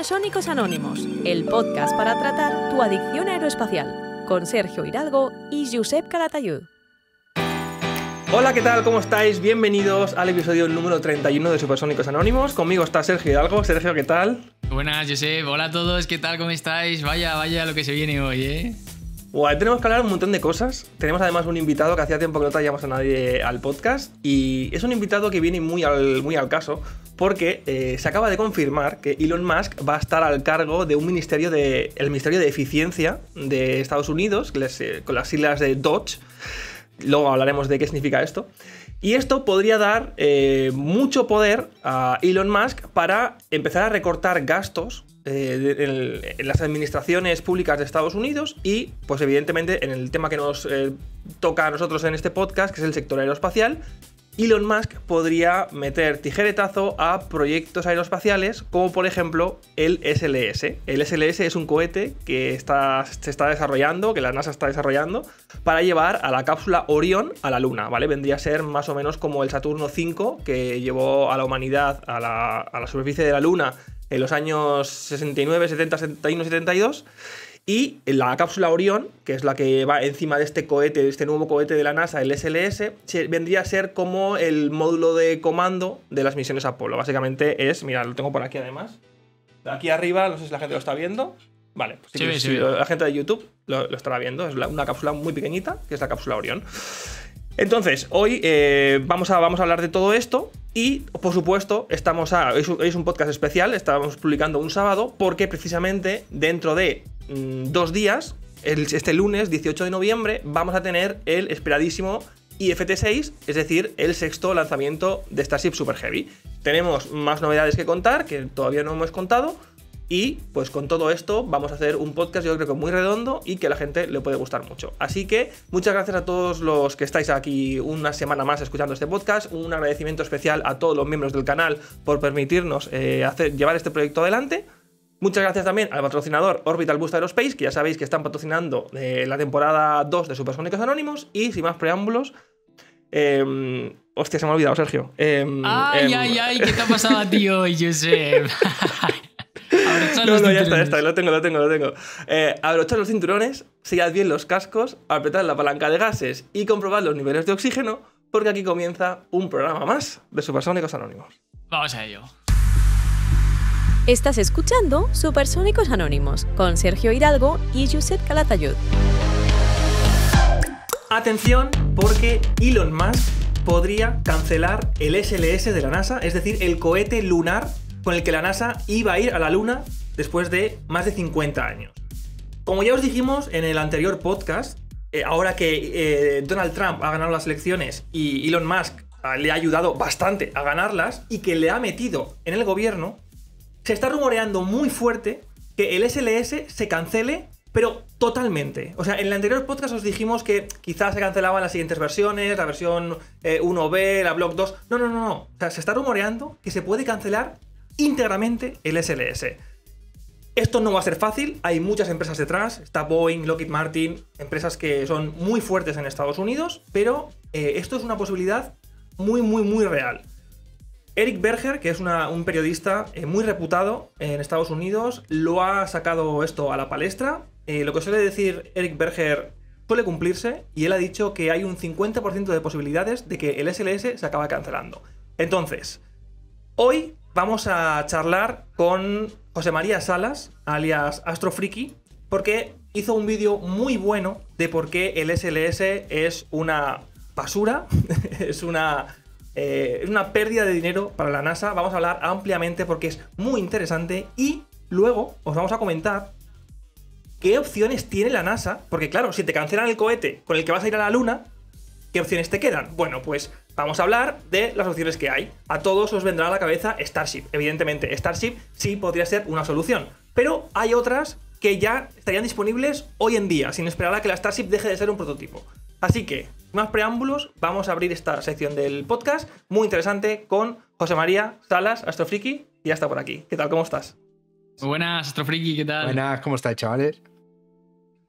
Supersónicos Anónimos, el podcast para tratar tu adicción aeroespacial, con Sergio Hidalgo y Josep Calatayud. Hola, ¿qué tal? ¿Cómo estáis? Bienvenidos al episodio número 31 de Supersónicos Anónimos. Conmigo está Sergio Hidalgo. Sergio, ¿qué tal? Buenas, Josep. Hola a todos. ¿Qué tal? ¿Cómo estáis? Vaya, vaya lo que se viene hoy, ¿eh? Bueno, tenemos que hablar un montón de cosas. Tenemos además un invitado que hacía tiempo que no traíamos a nadie al podcast y es un invitado que viene muy al, muy al caso porque eh, se acaba de confirmar que Elon Musk va a estar al cargo de un ministerio de el Ministerio de Eficiencia de Estados Unidos, eh, con las siglas de Dodge. Luego hablaremos de qué significa esto. Y esto podría dar eh, mucho poder a Elon Musk para empezar a recortar gastos eh, en, las administraciones públicas de Estados Unidos y, pues evidentemente, en el tema que nos eh, toca a nosotros en este podcast, que es el sector aeroespacial, Elon Musk podría meter tijeretazo a proyectos aeroespaciales como por ejemplo el SLS. El SLS es un cohete que está, se está desarrollando, que la NASA está desarrollando, para llevar a la cápsula Orión a la Luna, ¿vale? Vendría a ser más o menos como el Saturno 5 que llevó a la humanidad a la, a la superficie de la Luna en los años 69, 70, 71, 72. Y la cápsula Orión, que es la que va encima de este cohete, de este nuevo cohete de la NASA, el SLS, vendría a ser como el módulo de comando de las misiones Apolo. Básicamente es, mira, lo tengo por aquí además. Aquí arriba, no sé si la gente lo está viendo. Vale, pues sí, la gente de YouTube lo, estará viendo. Es una cápsula muy pequeñita, que es la cápsula Orión. Entonces, hoy eh, vamos, a, vamos a hablar de todo esto y, por supuesto, estamos a, es, un podcast especial, estamos publicando un sábado porque precisamente dentro de mm, dos días, este lunes 18 de noviembre, vamos a tener el esperadísimo IFT6, es decir, el sexto lanzamiento de Starship Super Heavy. Tenemos más novedades que contar, que todavía no hemos contado, y pues con todo esto vamos a hacer un podcast yo creo que muy redondo y que a la gente le puede gustar mucho. Así que muchas gracias a todos los que estáis aquí una semana más escuchando este podcast. Un agradecimiento especial a todos los miembros del canal por permitirnos eh, hacer, llevar este proyecto adelante. Muchas gracias también al patrocinador Orbital Boost Aerospace, que ya sabéis que están patrocinando eh, la temporada 2 de Supersónicos Anónimos. Y sin más preámbulos, eh, hostia, se me ha olvidado, Sergio. Em, ay, em, ay, ay, ¿qué te ha pasado a ti hoy, Josep? no, no, ya está, ya está, lo tengo, lo tengo, lo tengo. Eh, abrochad los cinturones, sellad bien los cascos, apretad la palanca de gases y comprobad los niveles de oxígeno, porque aquí comienza un programa más de Supersónicos Anónimos. Vamos a ello. Estás escuchando Supersónicos Anónimos con Sergio Hidalgo y Josep Calatayud. Atención, porque Elon Musk podría cancelar el SLS de la NASA, es decir, el cohete lunar con el que la NASA iba a ir a la Luna después de más de 50 años. Como ya os dijimos en el anterior podcast, eh, ahora que eh, Donald Trump ha ganado las elecciones y Elon Musk ah, le ha ayudado bastante a ganarlas y que le ha metido en el gobierno, se está rumoreando muy fuerte que el SLS se cancele, pero totalmente. O sea, en el anterior podcast os dijimos que quizás se cancelaban las siguientes versiones, la versión 1B, eh, la Block 2. No, no, no, no. O sea, se está rumoreando que se puede cancelar íntegramente el SLS. Esto no va a ser fácil, hay muchas empresas detrás, está Boeing, Lockheed Martin, empresas que son muy fuertes en Estados Unidos, pero eh, esto es una posibilidad muy, muy, muy real. Eric Berger, que es un periodista eh, muy reputado en Estados Unidos, lo ha sacado esto a la palestra. Eh, lo que suele decir Eric Berger suele cumplirse y él ha dicho que hay un 50% de posibilidades de que el SLS se acabe cancelando. Entonces, hoy vamos a charlar con José María Salas, alias Astrofriki, porque hizo un vídeo muy bueno de por qué el SLS es una basura, es una, eh, es una pérdida de dinero para la NASA. Vamos a hablar ampliamente porque es muy interesante y luego os vamos a comentar qué opciones tiene la NASA, porque claro, si te cancelan el cohete con el que vas a ir a la Luna, ¿qué opciones te quedan? Bueno, pues vamos a hablar de las opciones que hay. A todos os vendrá a la cabeza Starship. Evidentemente, Starship sí podría ser una solución, pero hay otras que ya estarían disponibles hoy en día, sin esperar a que la Starship deje de ser un prototipo. Así que, más preámbulos, vamos a abrir esta sección del podcast, muy interesante, con José María Salas, Astrofriki, y ya está por aquí. ¿Qué tal? ¿Cómo estás? buenas, Astrofriki, ¿qué tal? Buenas, ¿cómo estáis, chavales?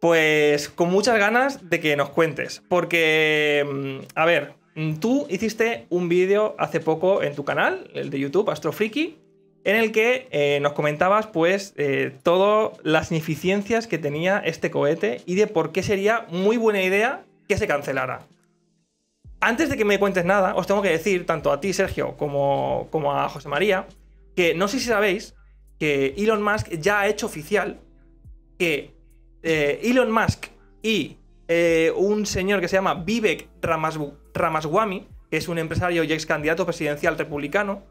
Pues con muchas ganas de que nos cuentes, porque, mm, a ver, tú hiciste un vídeo hace poco en tu canal, el de YouTube, Astrofriki, en el que eh, nos comentabas pues eh, todas las ineficiencias que tenía este cohete y de por qué sería muy buena idea que se cancelara. Antes de que me cuentes nada, os tengo que decir, tanto a ti, Sergio, como, como a José María, que no sé si sabéis que Elon Musk ya ha hecho oficial que eh, Elon Musk y un señor que se llama Vivek Ramaswamy, que es un empresario y ex candidato presidencial republicano,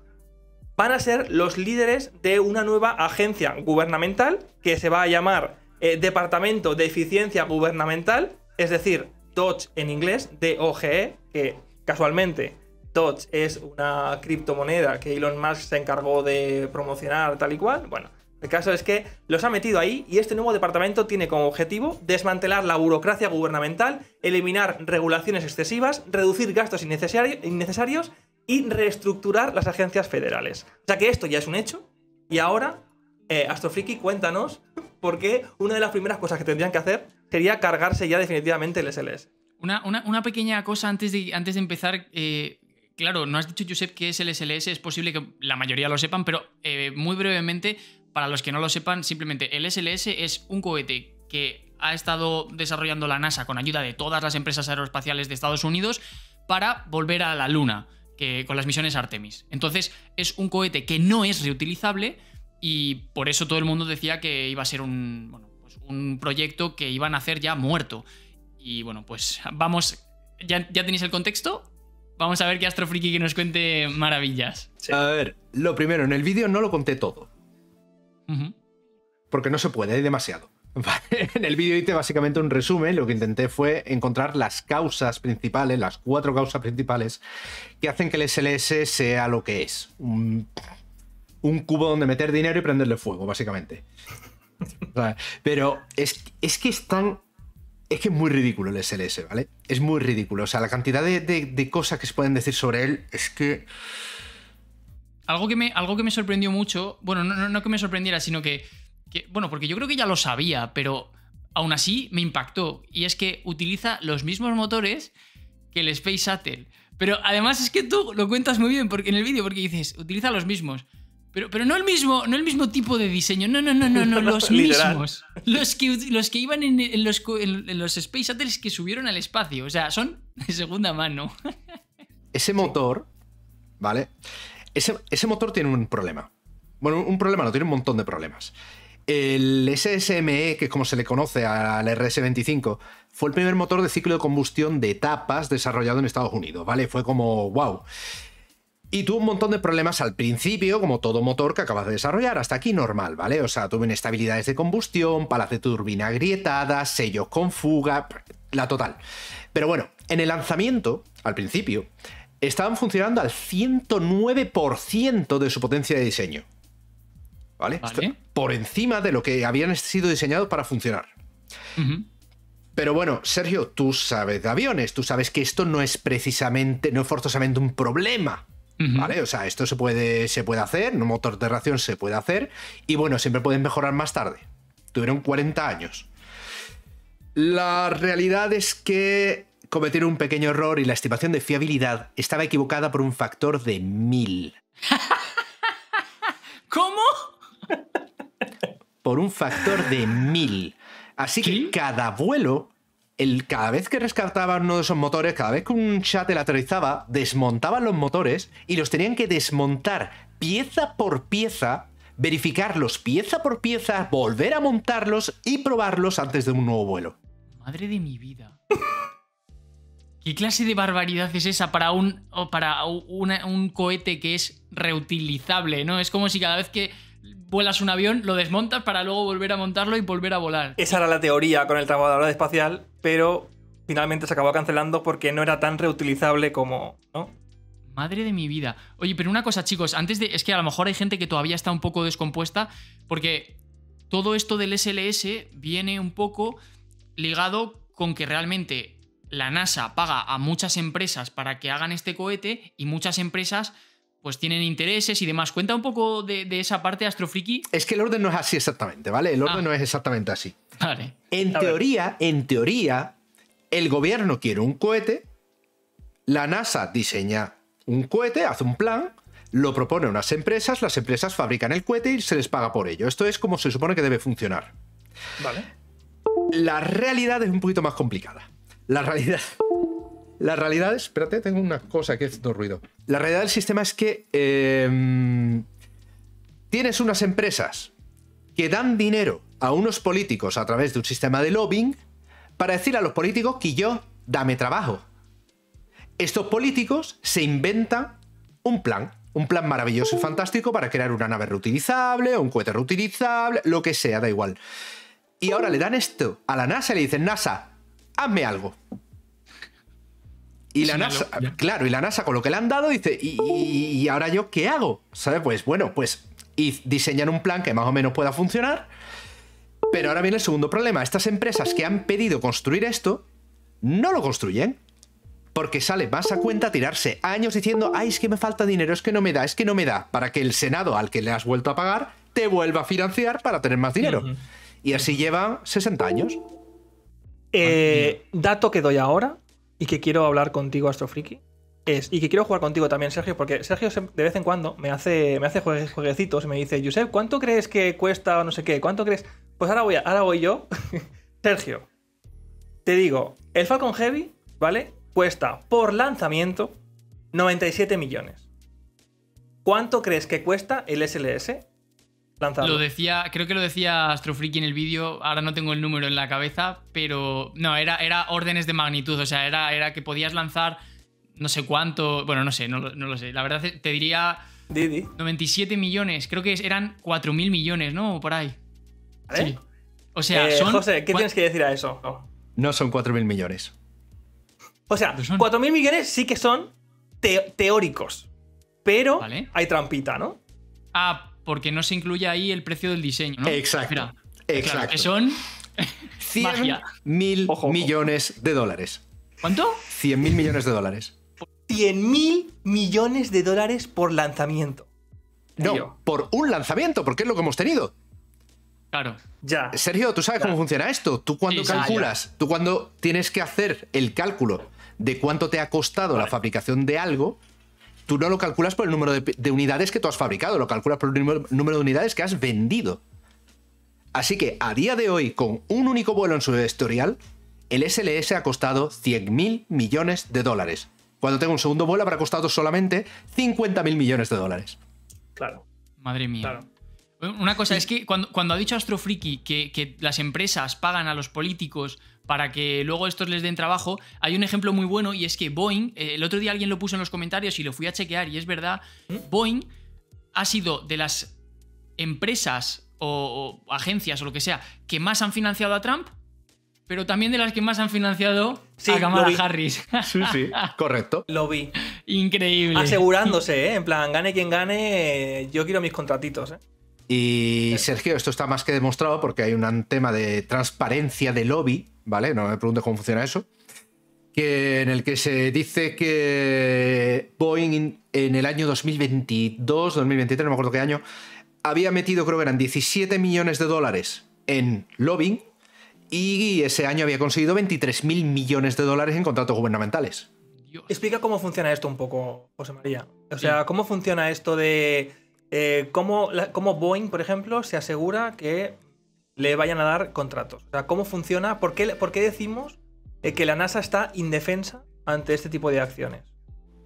van a ser los líderes de una nueva agencia gubernamental que se va a llamar eh, Departamento de Eficiencia Gubernamental, es decir, Dodge en inglés, DOGE, que casualmente Dodge es una criptomoneda que Elon Musk se encargó de promocionar tal y cual. Bueno, el caso es que los ha metido ahí y este nuevo departamento tiene como objetivo desmantelar la burocracia gubernamental, eliminar regulaciones excesivas, reducir gastos innecesarios y reestructurar las agencias federales. O sea que esto ya es un hecho. Y ahora, eh, Astrofriki, cuéntanos por qué una de las primeras cosas que tendrían que hacer sería cargarse ya definitivamente el SLS. Una, pequeña cosa antes de, antes de empezar. Eh, claro, no has dicho, Josep, qué es el SLS. Es posible que la mayoría lo sepan, pero eh, muy brevemente, para los que no lo sepan, simplemente el SLS es un cohete que ha estado desarrollando la NASA con ayuda de todas las empresas aeroespaciales de Estados Unidos para volver a la Luna con las misiones Artemis. Entonces es un cohete que no es reutilizable y por eso todo el mundo decía que iba a ser un, pues un proyecto que iban a hacer ya muerto. Y bueno, pues vamos, ¿ya, ya tenéis el contexto? Vamos a ver que Astrofriki que nos cuente maravillas. A ver, lo primero, en el vídeo no lo conté todo. Porque no se puede, hay demasiado. En el vídeo hice básicamente un resumen, lo que intenté fue encontrar las causas principales, las cuatro causas principales que hacen que el SLS sea lo que es. Un, cubo donde meter dinero y prenderle fuego, básicamente. Pero es, que es tan... Es que es muy ridículo el SLS, ¿vale? Es muy ridículo. O sea, la cantidad de, cosas que se pueden decir sobre él es que... Algo que me, algo que me sorprendió mucho, bueno, no, no que me sorprendiera, sino que bueno, porque yo creo que ya lo sabía, pero aún así me impactó. Y es que utiliza los mismos motores que el Space Shuttle. Pero además es que tú lo cuentas muy bien porque en el vídeo, porque dices, utiliza los mismos. Pero, pero no el mismo, no el mismo tipo de diseño. No, no, no, no, no, los mismos. Los que, los que iban en, los, en, los, Space Shuttles que subieron al espacio. O sea, son de segunda mano. Ese motor, ¿vale? Ese, ese motor tiene un problema. Bueno, un problema no, tiene un montón de problemas. El SSME, que es como se le conoce al RS-25, fue el primer motor de ciclo de combustión de etapas desarrollado en Estados Unidos, ¿vale? Fue como, wow. Y tuvo un montón de problemas al principio, como todo motor que acabas de desarrollar. Hasta aquí normal, ¿vale? O sea, tuvo inestabilidades de combustión, palas de turbina agrietadas, sellos con fuga, la total. Pero bueno, en el lanzamiento, al principio, estaban funcionando al 109% de su potencia de diseño. ¿vale? Por encima de lo que habían sido diseñados para funcionar. Pero bueno, Sergio, tú sabes de aviones, tú sabes que esto no es precisamente, no es forzosamente un problema. ¿Vale? O sea, esto se puede, se puede hacer, un motor de reacción se puede hacer, y bueno, siempre pueden mejorar más tarde. Tuvieron 40 años. La realidad es que cometieron un pequeño error y la estimación de fiabilidad estaba equivocada por un factor de mil. ¿Cómo? por un factor de mil. Así que cada vuelo, el, cada vez que rescataban uno de esos motores, cada vez que un shuttle aterrizaba, desmontaban los motores y los tenían que desmontar pieza por pieza, verificarlos pieza por pieza, volver a montarlos y probarlos antes de un nuevo vuelo. Madre de mi vida. ¿Qué clase de barbaridad es esa para un, para un cohete que es reutilizable? ¿no? Es como si cada vez que vuelas un avión, lo desmontas para luego volver a montarlo y volver a volar. Esa era la teoría con el trabajador espacial, pero finalmente se acabó cancelando porque no era tan reutilizable como, ¿no? Madre de mi vida. Oye, pero una cosa, chicos, antes de. Es que a lo mejor hay gente que todavía está un poco descompuesta, porque todo esto del SLS viene un poco ligado con que realmente la NASA paga a muchas empresas para que hagan este cohete y muchas empresas pues tienen intereses y demás. Cuenta un poco de, esa parte Astrofriki. Es que el orden no es así exactamente, ¿vale? El orden ah. no es exactamente así. Vale. En teoría, en teoría, el gobierno quiere un cohete, la NASA diseña un cohete, hace un plan, lo proponen unas empresas, las empresas fabrican el cohete y se les paga por ello. Esto es como se supone que debe funcionar. Vale. La realidad es un poquito más complicada. La realidad. La realidad es. Espérate, tengo una cosa que haciendo ruido. La realidad del sistema es que. em, tienes unas empresas que dan dinero a unos políticos a través de un sistema de lobbying para decir a los políticos que yo dame trabajo. Estos políticos se inventan un plan, un plan maravilloso y fantástico para crear una nave reutilizable, un cohete reutilizable, lo que sea, da igual. Y ahora le dan esto a la NASA y le dicen, NASA, hazme algo. Y la NASA, claro, y la NASA con lo que le han dado dice, ¿y, ahora yo qué hago? ¿Sabe? Pues bueno, pues y diseñan un plan que más o menos pueda funcionar. Pero ahora viene el segundo problema. Estas empresas que han pedido construir esto, no lo construyen. Porque sale más a cuenta tirarse años diciendo, ay, es que me falta dinero, es que no me da, es que no me da, para que el Senado al que le has vuelto a pagar te vuelva a financiar para tener más dinero. Y así llevan 60 años. Eh, dato que doy ahora y que quiero hablar contigo, Astrofriki, es, y que quiero jugar contigo también, Sergio, porque Sergio se- de vez en cuando me hace, me hace juegue- jueguecitos y me dice, Josep, ¿cuánto crees que cuesta o no sé qué? ¿Cuánto crees? Pues ahora voy, a- ahora voy yo. Sergio, te digo, el Falcon Heavy, ¿vale? Cuesta por lanzamiento 97 millones. ¿Cuánto crees que cuesta el SLS? Lanzarlo. Lo decía, creo que lo decía Astrofreaky en el vídeo, ahora no tengo el número en la cabeza, pero no, era, era órdenes de magnitud, o sea, era, era que podías lanzar no sé cuánto, bueno, no sé, no, lo- no lo sé, la verdad te diría Di, di. 97 millones, creo que eran 4.000 millones, ¿no? O por ahí. ¿Vale? Sí. O sea, Eh, son... José, ¿qué tienes que decir a eso? No son 4.000 millones. O sea, ¿Cuántos son? 4.000 millones sí que son te- teóricos. Pero Vale. hay trampita, ¿no? Ah, porque no se incluye ahí el precio del diseño, ¿no? Exacto. Mira, Exacto. Claro, que son... 100 Magia. mil Ojo, ojo. millones de dólares. ¿Cuánto? 100 mil millones de dólares. 100.000 millones de dólares por lanzamiento. No, por un lanzamiento, porque es lo que hemos tenido. Claro. Ya. Sergio, ¿tú sabes Ya. cómo funciona esto? Tú cuando Sí, calculas, tú cuando tienes que hacer el cálculo de cuánto te ha costado la fabricación de algo, tú no lo calculas por el número de, de unidades que tú has fabricado, lo calculas por el número, número de unidades que has vendido. Así que a día de hoy, con un único vuelo en su historial, el SLS ha costado 100.000 millones de dólares. Cuando tenga un segundo vuelo habrá costado solamente 50.000 millones de dólares. Claro, Madre mía. claro. Una cosa es que cuando, cuando ha dicho Astrofriki que, que las empresas pagan a los políticos para que luego estos les den trabajo, hay un ejemplo muy bueno y es que Boeing, eh, el otro día alguien lo puso en los comentarios y lo fui a chequear y es verdad, Boeing ha sido de las empresas o, o agencias o lo que sea que más han financiado a Trump, pero también de las que más han financiado Sí, a Kamala. Harris. Sí, sí, correcto. Lo vi. Increíble. Asegurándose, ¿eh? En plan, gane quien gane, yo quiero mis contratitos, ¿eh? Y Sergio, esto está más que demostrado porque hay un tema de transparencia de lobby, ¿vale? No me preguntes cómo funciona eso. Que en el que se dice que Boeing en- el año 2022, 2023, no me acuerdo qué año, había metido, creo que eran 17 millones de dólares en lobbying y ese año había conseguido 23 mil millones de dólares en contratos gubernamentales. Dios. Explica cómo funciona esto un poco, José María. O sea, cómo funciona esto de eh, cómo, la- cómo Boeing, por ejemplo, se asegura que le vayan a dar contratos. O sea, cómo funciona, por qué, por qué decimos eh, que la NASA está indefensa ante este tipo de acciones.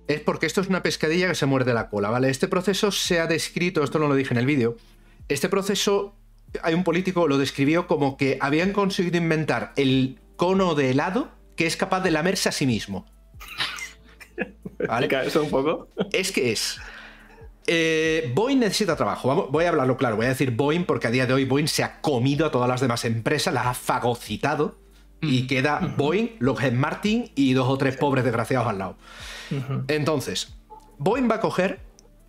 Es porque esto es una pescadilla que se muerde la cola, ¿vale? Este proceso se ha descrito, esto no lo dije en el vídeo, este proceso, hay un político lo describió como que habían conseguido inventar el cono de helado que es capaz de lamerse a sí mismo. ¿Vale? eso un poco? Es que es. Eh, Boeing necesita trabajo. Voy a hablarlo claro. Voy a decir Boeing porque a día de hoy Boeing se ha comido a todas las demás empresas, las ha fagocitado y queda Boeing, Lockheed Martin y dos o tres pobres desgraciados al lado. Entonces, Boeing va a coger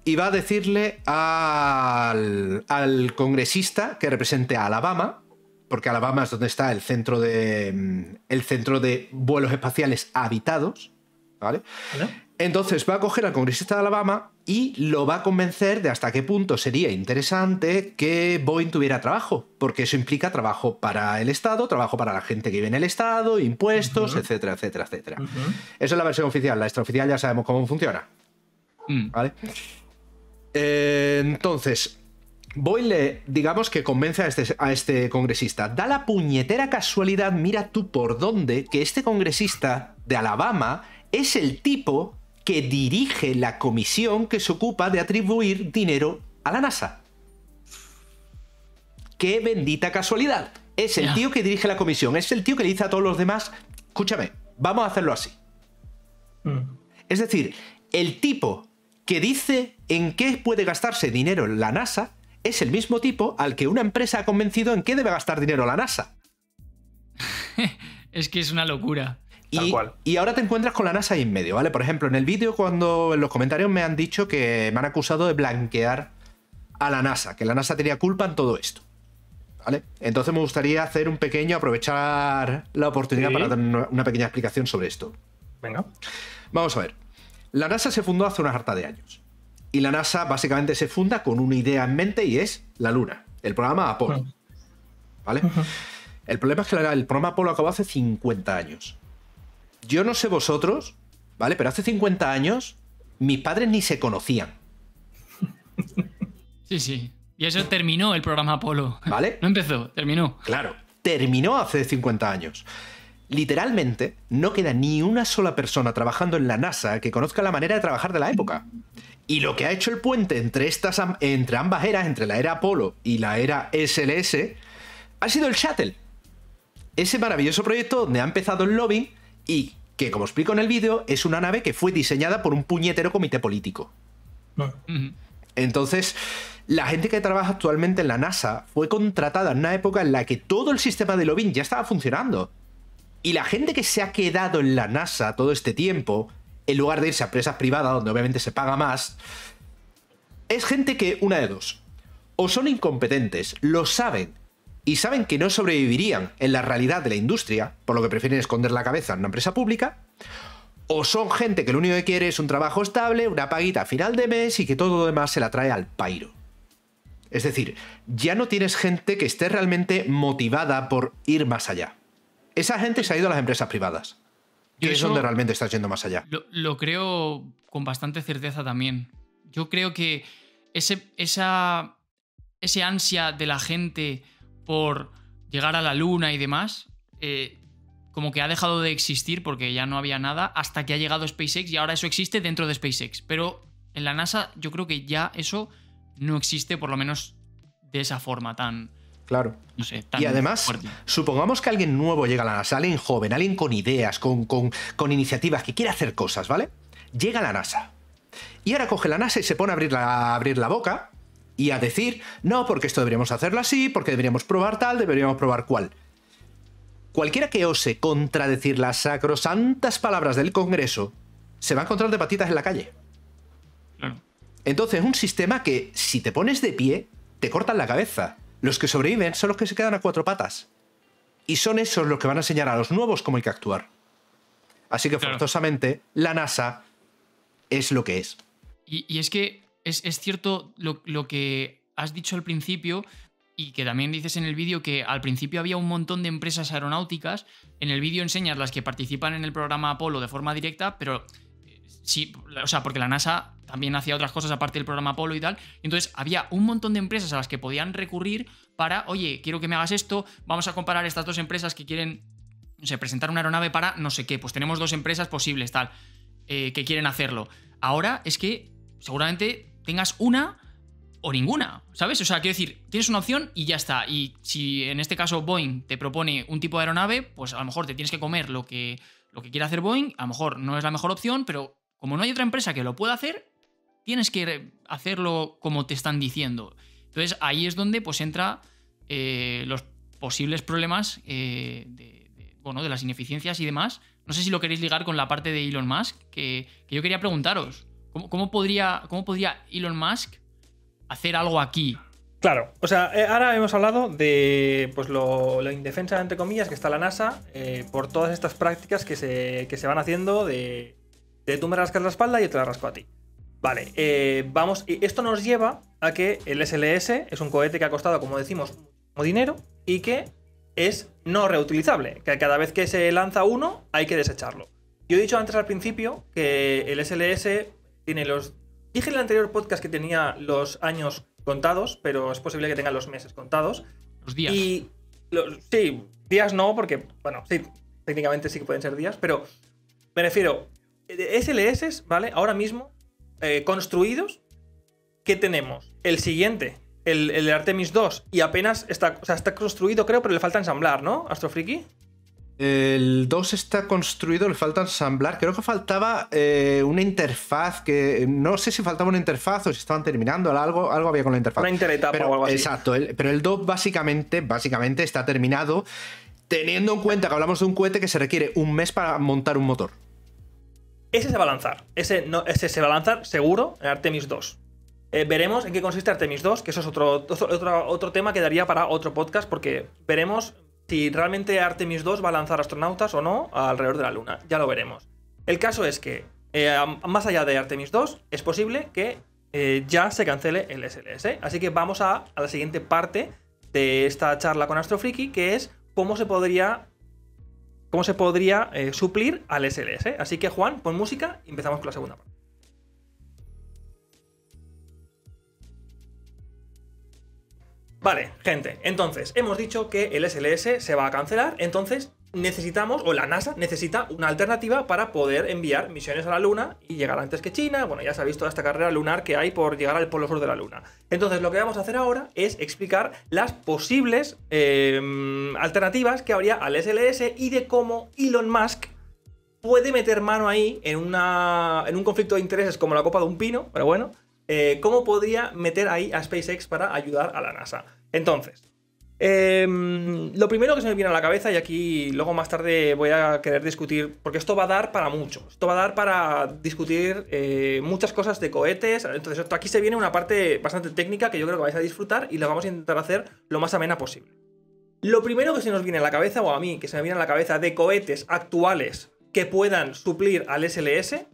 y va a decirle al, al congresista que represente a Alabama, porque Alabama es donde está el centro de, mm, el centro de vuelos espaciales habitados, ¿vale? ¿Vale? Entonces va a coger al congresista de Alabama y lo va a convencer de hasta qué punto sería interesante que Boeing tuviera trabajo, porque eso implica trabajo para el Estado, trabajo para la gente que vive en el Estado, impuestos, etcétera, etcétera, etcétera. Esa es la versión oficial, la extraoficial ya sabemos cómo funciona. Mm. ¿vale? Eh, entonces, Boyle, digamos que convence a este, a este congresista. Da la puñetera casualidad, mira tú por dónde, que este congresista de Alabama es el tipo que dirige la comisión que se ocupa de atribuir dinero a la NASA. ¡Qué bendita casualidad! Es el tío que dirige la comisión, es el tío que le dice a todos los demás, escúchame, vamos a hacerlo así. Mm. Es decir, el tipo que dice en qué puede gastarse dinero la NASA es el mismo tipo al que una empresa ha convencido en qué debe gastar dinero la NASA. Es que es una locura. Y, ahora te encuentras con la NASA ahí en medio, ¿vale? Por ejemplo, en el vídeo, cuando en los comentarios me han dicho que me han acusado de blanquear a la NASA, que la NASA tenía culpa en todo esto. ¿Vale? Entonces me gustaría hacer un pequeño, aprovechar la oportunidad Sí. para dar una- pequeña explicación sobre esto. Venga. Vamos a ver. La NASA se fundó hace una harta de años. Y la NASA básicamente se funda con una idea en mente y es la Luna, el programa Apolo. ¿Vale? El problema es que el programa Apolo acabó hace 50 años. Yo no sé vosotros, ¿vale? Pero hace 50 años mis padres ni se conocían, Sí, sí. Y eso terminó el programa Apolo. ¿vale? No empezó, terminó. Claro, terminó hace 50 años. Literalmente, no queda ni una sola persona trabajando en la NASA que conozca la manera de trabajar de la época. Y lo que ha hecho el puente entre, estas, entre ambas eras, entre la era Apolo y la era SLS, ha sido el Shuttle. Ese maravilloso proyecto donde ha empezado el lobbying y que, como explico en el vídeo, es una nave que fue diseñada por un puñetero comité político. Entonces, la gente que trabaja actualmente en la NASA fue contratada en una época en la que todo el sistema de lobbying ya estaba funcionando. Y la gente que se ha quedado en la NASA todo este tiempo, en lugar de irse a empresas privadas donde obviamente se paga más, es gente que, una de dos, o son incompetentes, lo saben, y saben que no sobrevivirían en la realidad de la industria, por lo que prefieren esconder la cabeza en una empresa pública, o son gente que lo único que quiere es un trabajo estable, una paguita a final de mes y que todo lo demás se la trae al pairo. Es decir, ya no tienes gente que esté realmente motivada por ir más allá. Esa gente se ha ido a las empresas privadas. Que es donde realmente estás yendo más allá. Lo, lo creo con bastante certeza también. Yo creo que ese, esa, ese ansia de la gente por llegar a la luna y demás, eh, como que ha dejado de existir porque ya no había nada hasta que ha llegado SpaceX y ahora eso existe dentro de SpaceX. Pero en la NASA yo creo que ya eso no existe, por lo menos de esa forma tan, Claro. no sé, tan Y además, fuerte. supongamos que alguien nuevo llega a la NASA, alguien joven, alguien con ideas, con, con- con iniciativas, que quiere hacer cosas, ¿vale? Llega a la NASA. Y ahora coge la NASA y se pone a abrir la, a abrir la boca y a decir, no, porque esto deberíamos hacerlo así, porque deberíamos probar tal, deberíamos probar cual. Cualquiera que ose contradecir las sacrosantas palabras del Congreso se va a encontrar de patitas en la calle. Claro. Entonces es un sistema que, si te pones de pie, te cortan la cabeza. Los que sobreviven son los que se quedan a cuatro patas. Y son esos los que van a enseñar a los nuevos cómo hay que actuar. Así que Claro. forzosamente, la NASA es lo que es. Y, y es que es, es cierto lo, lo que has dicho al principio y que también dices en el vídeo que al principio había un montón de empresas aeronáuticas. En el vídeo enseñas las que participan en el programa Apolo de forma directa, pero eh, sí, o sea, porque la NASA también hacía otras cosas aparte del programa Apolo y tal. Entonces había un montón de empresas a las que podían recurrir para, oye, quiero que me hagas esto, vamos a comparar estas dos empresas que quieren, no presentar una aeronave para no sé qué. Pues tenemos dos empresas posibles, tal, eh, que quieren hacerlo. Ahora es que seguramente tengas una o ninguna, ¿sabes? O sea, quiero decir, tienes una opción y ya está. Y si en este caso Boeing te propone un tipo de aeronave, pues a lo mejor te tienes que comer lo que, lo que quiere hacer Boeing, a lo mejor no es la mejor opción, pero como no hay otra empresa que lo pueda hacer, tienes que hacerlo como te están diciendo. Entonces ahí es donde pues entra eh, los posibles problemas eh, de, bueno, de las ineficiencias y demás. No sé si lo queréis ligar con la parte de Elon Musk, que, que yo quería preguntaros. ¿Cómo, podría, ¿Cómo podría Elon Musk hacer algo aquí? Claro, o sea, eh, ahora hemos hablado de pues lo, lo indefensa, entre comillas, que está la NASA eh, por todas estas prácticas que se, que se van haciendo de, de tú me rascas la espalda y yo te la rasco a ti. Vale, eh, vamos, y esto nos lleva a que el SLS es un cohete que ha costado, como decimos, muchísimo dinero y que es no reutilizable, que cada vez que se lanza uno hay que desecharlo. Yo he dicho antes al principio que el SLS tiene los Dije en el anterior podcast que tenía los años contados, pero es posible que tenga los meses contados. Los días. Y los- sí, días no, porque, bueno, sí, técnicamente sí que pueden ser días, pero me refiero, SLS, ¿vale? Ahora mismo, eh, construidos, ¿qué tenemos? El siguiente, el, el Artemis 2, y apenas está, o sea, está construido, creo, pero le falta ensamblar, ¿no? Astrofriki. El 2 está construido, le falta ensamblar. Creo que faltaba eh, una interfaz que. No sé si faltaba una interfaz o si estaban terminando. Algo, algo había con la interfaz. Una interetapa Pero- o algo así. Exacto. el- pero el 2 básicamente, básicamente está terminado. Teniendo en cuenta que hablamos de un cohete que se requiere un mes para montar un motor. Ese se va a lanzar. Ese, no, ese se va a lanzar seguro en Artemis 2. Eh, veremos en qué consiste Artemis 2, que eso es otro, otro, otro- otro tema que daría para otro podcast, porque veremos si realmente Artemis 2 va a lanzar astronautas o no alrededor de la Luna. Ya lo veremos. El caso es que, eh, más allá de Artemis 2, es posible que eh, ya se cancele el SLS. Así que vamos a, a la siguiente parte de esta charla con Astrofriki, que es cómo se podría cómo se podría eh, suplir al SLS. Así que, Juan, pon música y empezamos con la segunda parte. Vale, gente, entonces hemos dicho que el SLS se va a cancelar, entonces necesitamos, o la NASA necesita una alternativa para poder enviar misiones a la Luna y llegar antes que China. Bueno, ya se ha visto esta carrera lunar que hay por llegar al polo sur de la Luna. Entonces, lo que vamos a hacer ahora es explicar las posibles eh, alternativas que habría al SLS y de cómo Elon Musk puede meter mano ahí en, en un conflicto de intereses como la copa de un pino, pero bueno, eh, cómo podría meter ahí a SpaceX para ayudar a la NASA. Entonces, em, lo primero que se me viene a la cabeza, y aquí luego más tarde voy a querer discutir, porque esto va a dar para mucho, esto va a dar para discutir eh, muchas cosas de cohetes, entonces esto aquí se viene una parte bastante técnica que yo creo que vais a disfrutar y la vamos a intentar hacer lo más amena posible. Lo primero que se nos viene a la cabeza, o a mí, que se me viene a la cabeza de cohetes actuales que puedan suplir al SLS,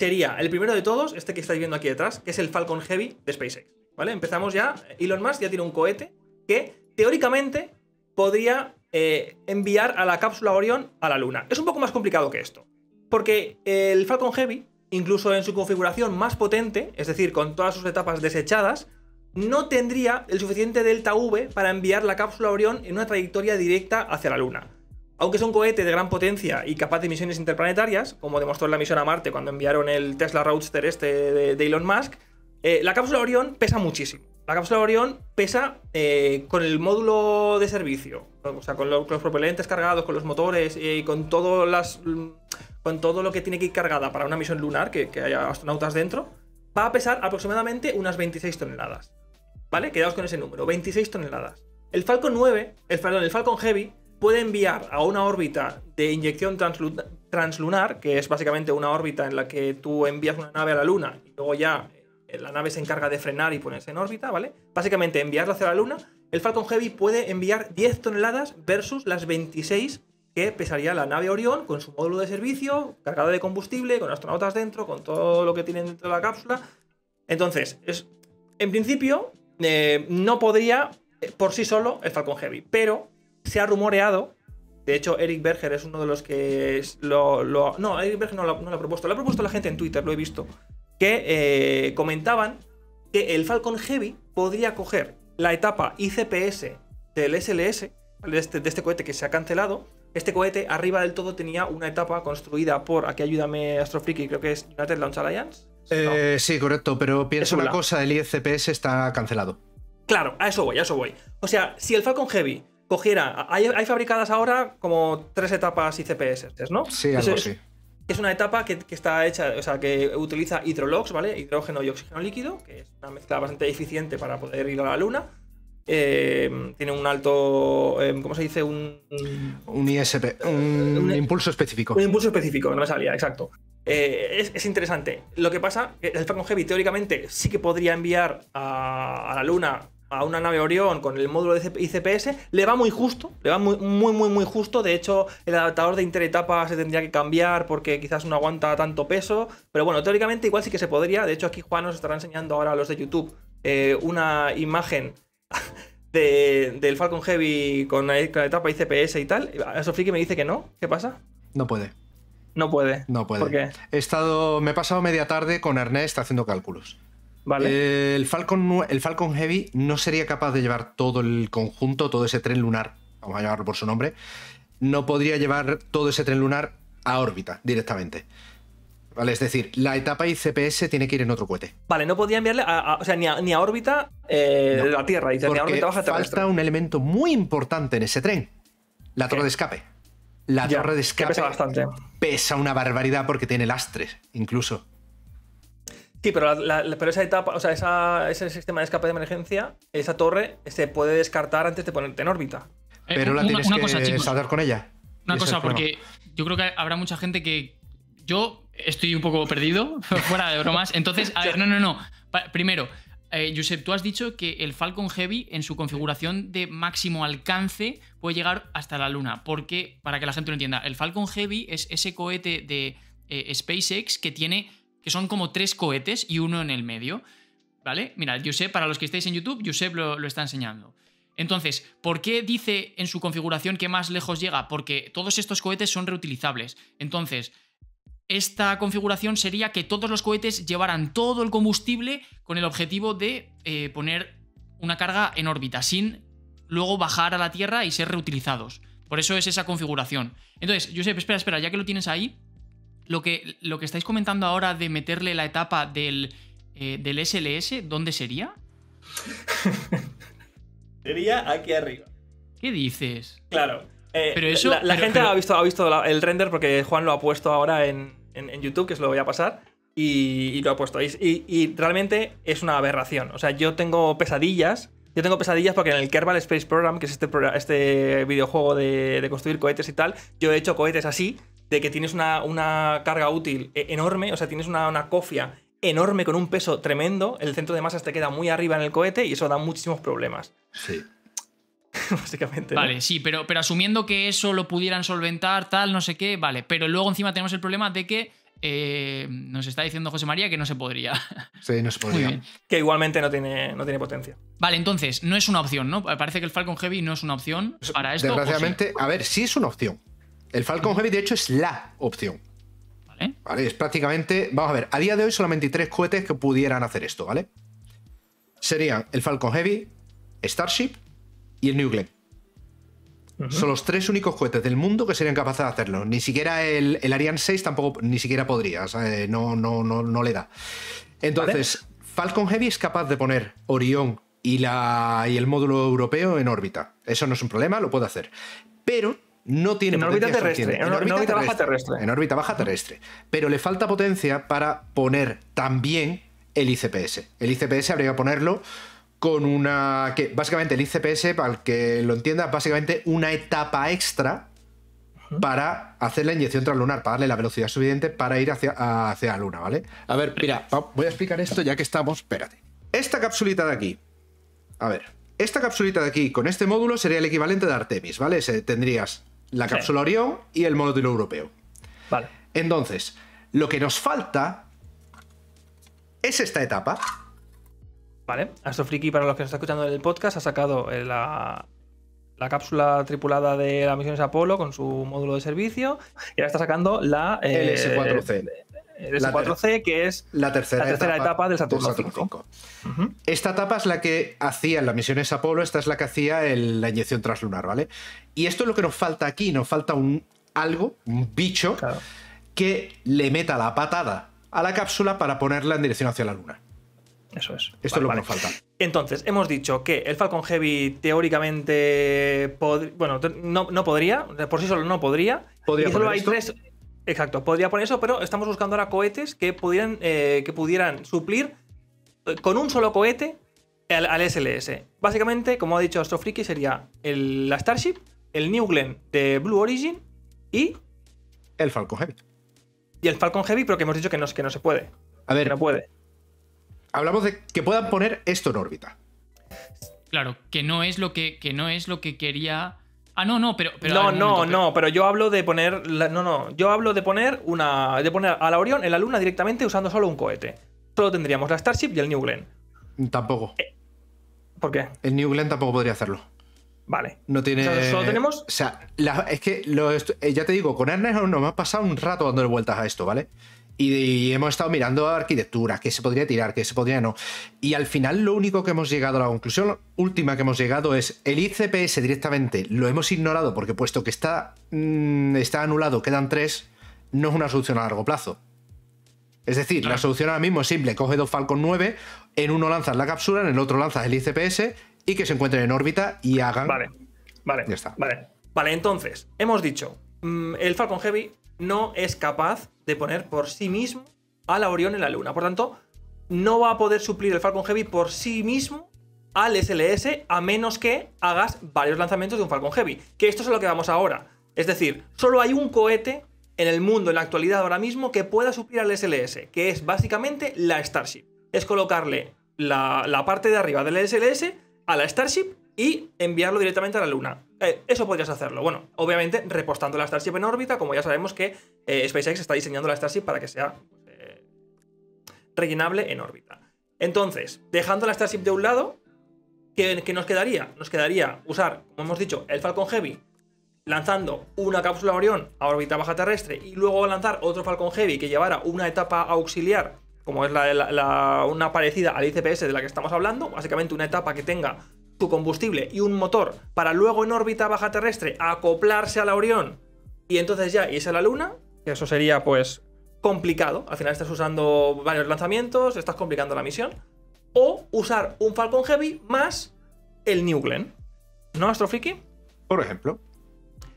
sería el primero de todos, este que estáis viendo aquí detrás, que es el Falcon Heavy de SpaceX. ¿Vale? Empezamos ya. Elon Musk ya tiene un cohete que teóricamente podría eh, enviar a la cápsula Orion a la Luna. Es un poco más complicado que esto. Porque el Falcon Heavy, incluso en su configuración más potente, es decir, con todas sus etapas desechadas, no tendría el suficiente delta V para enviar la cápsula Orion en una trayectoria directa hacia la Luna. Aunque es un cohete de gran potencia y capaz de misiones interplanetarias, como demostró en la misión a Marte cuando enviaron el Tesla Roadster este de, Elon Musk, eh, la cápsula Orion pesa muchísimo. La cápsula Orion pesa eh, con el módulo de servicio, o sea, con, lo- con los propelentes cargados, con los motores y con todo, las, con todo lo que tiene que ir cargada para una misión lunar, que, que haya astronautas dentro, va a pesar aproximadamente unas 26 toneladas. ¿Vale? Quedaos con ese número, 26 toneladas. El Falcon 9, el, perdón, el Falcon Heavy, puede enviar a una órbita de inyección translu- translunar, que es básicamente una órbita en la que tú envías una nave a la Luna y luego ya eh, la nave se encarga de frenar y ponerse en órbita, ¿vale? Básicamente enviarla hacia la Luna. El Falcon Heavy puede enviar 10 toneladas versus las 26 que pesaría la nave Orión con su módulo de servicio, cargada de combustible, con astronautas dentro, con todo lo que tienen dentro de la cápsula. Entonces, es, en principio, eh, no podría eh, por sí solo el Falcon Heavy, pero se ha rumoreado. De hecho, Eric Berger es uno de los que lo. lo- no, Eric Berger no lo, no lo ha propuesto. Lo ha propuesto la gente en Twitter, lo he visto. Que eh, comentaban que el Falcon Heavy podría coger la etapa ICPS del SLS, de este, de este cohete que se ha cancelado. Este cohete arriba del todo tenía una etapa construida por, aquí ayúdame Astrofreaky, creo que es United Launch Alliance. No. Eh, sí, correcto, pero pienso una. cosa, el ICPS está cancelado. Claro, a eso voy, a eso voy. O sea, si el Falcon Heavy cogiera. Hay, hay fabricadas ahora como tres etapas ICPS, ¿no? Sí, algo así. es una etapa que, que está hecha, o sea, que utiliza hidrolox, ¿vale? Hidrógeno y oxígeno líquido, que es una mezcla bastante eficiente para poder ir a la Luna. Eh, tiene un alto. eh, ¿Cómo se dice? Un, un- Un ISP, un un- impulso específico. un impulso específico, no me salía, exacto. Eh, es, es interesante. Lo que pasa, que el Falcon Heavy teóricamente sí que podría enviar a, a la Luna a una nave Orión con el módulo de ICPS, le va muy justo, le va muy, muy, muy, muy justo. De hecho, el adaptador de interetapa se tendría que cambiar porque quizás no aguanta tanto peso. Pero bueno, teóricamente igual sí que se podría. De hecho, aquí Juan nos estará enseñando ahora a los de YouTube eh, una imagen de- del Falcon Heavy con la, etapa ICPS y tal. Eso Friki me dice que no. ¿Qué pasa? No puede. No puede. No puede. ¿Por qué? He estado, me he pasado media tarde con Ernest haciendo cálculos. Vale. El Falcon, nue- el Falcon Heavy no sería capaz de llevar todo el conjunto, todo ese tren lunar, vamos a llamarlo por su nombre, no podría llevar todo ese tren lunar a órbita directamente. ¿Vale? Es decir, la etapa ICPS tiene que ir en otro cohete. Vale, no podía enviarle a, a- o sea, ni a, ni a órbita eh, No, la Tierra, dice, ni a órbita baja terrestre. falta un elemento muy importante en ese tren. La torre ¿Qué? de escape. La Ya, torre de escape pesa bastante. pesa una barbaridad porque tiene lastres, incluso. Sí, pero, la- la- pero esa etapa, o sea, esa- ese sistema de escape de emergencia, esa torre se puede descartar antes de ponerte en órbita. Eh, Pero la una, tienes una que cosa, chicos. saldar con ella. Una es cosa, porque yo creo que habrá mucha gente que. Yo estoy un poco perdido, fuera de bromas. Entonces, a ver, no, no, no. Primero, eh, Josep, tú has dicho que el Falcon Heavy en su configuración de máximo alcance puede llegar hasta la Luna. Porque, para que la gente lo entienda, el Falcon Heavy es ese cohete de eh, SpaceX que tiene. Que son como tres cohetes y uno en el medio. ¿Vale? Mira, Josep, para los que estáis en YouTube, Josep lo, está enseñando. Entonces, ¿por qué dice en su configuración que más lejos llega? Porque todos estos cohetes son reutilizables. Entonces, esta configuración sería que todos los cohetes llevaran todo el combustible con el objetivo de eh, poner una carga en órbita, sin luego bajar a la Tierra y ser reutilizados. Por eso es esa configuración. Entonces, Josep, espera, espera, ya que lo tienes ahí, lo que, lo que estáis comentando ahora de meterle la etapa del, eh, del SLS, ¿dónde sería? Sería aquí arriba. ¿Qué dices? Claro. Eh, Pero eso- La, la pero- gente pero- ha visto, ha visto la- el render porque Juan lo ha puesto ahora en, en- en YouTube, que os lo voy a pasar. Y, y lo ha puesto. Y, y- y realmente es una aberración. O sea, yo tengo pesadillas. Yo tengo pesadillas porque en el Kerbal Space Program, que es este, este videojuego de, de construir cohetes y tal, yo he hecho cohetes así, de que tienes una, una carga útil e- enorme, o sea, tienes una, una cofia enorme con un peso tremendo, el centro de masas te queda muy arriba en el cohete y eso da muchísimos problemas, Sí. básicamente. ¿no? Vale, sí, pero, pero asumiendo que eso lo pudieran solventar, tal, no sé qué, vale. Pero luego encima tenemos el problema de que eh, nos está diciendo José María que no se podría. Sí, no se podría. Que igualmente no tiene, no tiene potencia. Vale, entonces, no es una opción, ¿no? Parece que el Falcon Heavy no es una opción para esto. Desgraciadamente, a ver, sí es una opción. El Falcon Heavy, de hecho, es la opción. Vale. ¿Vale? Es prácticamente. Vamos a ver, a día de hoy solamente hay tres cohetes que pudieran hacer esto, ¿vale? Serían el Falcon Heavy, Starship y el New Glenn. Son los tres únicos cohetes del mundo que serían capaces de hacerlo. Ni siquiera el, el Ariane 6 tampoco, ni siquiera podría. o sea, eh, No, no, no, no le da. Entonces, Falcon Heavy es capaz de poner Orión y, la, y el módulo europeo en órbita. Eso no es un problema, lo puede hacer. Pero no tiene En órbita terrestre, en órbita baja terrestre. En órbita baja terrestre. Pero le falta potencia para poner también el ICPS. El ICPS habría que ponerlo con una. que Básicamente, el ICPS, para el que lo entienda, es básicamente una etapa extra para hacer la inyección translunar, para darle la velocidad suficiente para ir hacia, hacia la luna, ¿vale? A ver, mira, va- voy a explicar esto ya que estamos. Espérate. Esta capsulita de aquí. A ver, esta capsulita de aquí con este módulo sería el equivalente de Artemis, ¿vale? Se- tendrías la Sí. cápsula Orión y el módulo europeo. Vale. Entonces, lo que nos falta es esta etapa. Vale. Astrofriki, para los que nos están escuchando en el podcast, ha sacado eh, la, la cápsula tripulada de las misiones Apolo con su módulo de servicio. Y ahora está sacando la. eh, LS4C. El S4C, que es La tercera, La tercera etapa del Saturno V. V. Ujú. Esta etapa es la que hacía en las misiones Apolo, esta es la que hacía el- la inyección translunar, ¿vale? Y esto es lo que nos falta aquí, nos falta un algo, un bicho, Claro. que le meta la patada a la cápsula para ponerla en dirección hacia la Luna. Eso es. Esto Vale, es lo vale. que nos falta. Entonces, hemos dicho que el Falcon Heavy teóricamente. pod- Bueno, no, no podría, por sí solo no podría. Podría y solo hay esto. tres. Exacto, podría poner eso, pero estamos buscando ahora cohetes que pudieran, eh, que pudieran suplir eh, con un solo cohete al, al SLS. Básicamente, como ha dicho Astrofriki, sería el, la Starship, el New Glenn de Blue Origin y, El Falcon Heavy. y el Falcon Heavy, pero que hemos dicho que no, que no se puede. A Que ver, no puede. hablamos de que puedan poner esto en órbita. Claro, que no es lo que, que no es lo que quería. Ah, no, no, pero. no, no, momento, no, pero yo hablo de poner. la- no, no. Yo hablo de poner una. de poner a la Orión en la Luna directamente usando solo un cohete. Solo tendríamos la Starship y el New Glenn. Tampoco. ¿Por qué? El New Glenn tampoco podría hacerlo. Vale. No tiene. O sea, solo tenemos. O sea, la- es que lo eh, ya te digo, con Ernest nos hemos pasado un rato dándole vueltas a esto, ¿vale? Y, y hemos estado mirando arquitecturas, qué se podría tirar, qué se podría no. Y al final, lo único que hemos llegado a la conclusión última que hemos llegado es el ICPS directamente lo hemos ignorado porque, puesto que está, mm, está anulado, quedan tres, no es una solución a largo plazo. Es decir, la solución ahora mismo es simple: coge dos Falcon 9, en uno lanzas la cápsula, en el otro lanzas el ICPS y que se encuentren en órbita y hagan. Vale. Vale. Ya está. Vale. Vale, entonces, hemos dicho, mm, el Falcon Heavy no es capaz de poner por sí mismo a la Orión en la Luna. Por tanto, no va a poder suplir el Falcon Heavy por sí mismo al SLS a menos que hagas varios lanzamientos de un Falcon Heavy. Que esto es a lo que vamos ahora. Es decir, solo hay un cohete en el mundo en la actualidad ahora mismo que pueda suplir al SLS, que es básicamente la Starship. Es colocarle la, la parte de arriba del SLS a la Starship y enviarlo directamente a la Luna. Eh, eso podrías hacerlo. Bueno, obviamente repostando la Starship en órbita, como ya sabemos que eh, SpaceX está diseñando la Starship para que sea eh, rellenable en órbita. Entonces, dejando la Starship de un lado, ¿qué, nos quedaría? Nos quedaría usar, como hemos dicho, el Falcon Heavy lanzando una cápsula Orión a órbita baja terrestre y luego lanzar otro Falcon Heavy que llevara una etapa auxiliar, como es la, la- la- una parecida al ICPS de la que estamos hablando, básicamente una etapa que tenga su combustible y un motor para luego en órbita baja terrestre acoplarse a la Orión y entonces ya irse a la Luna, que eso sería pues complicado, al final estás usando varios lanzamientos, estás complicando la misión, o usar un Falcon Heavy más el New Glenn. ¿No, Astrofriki? Por ejemplo.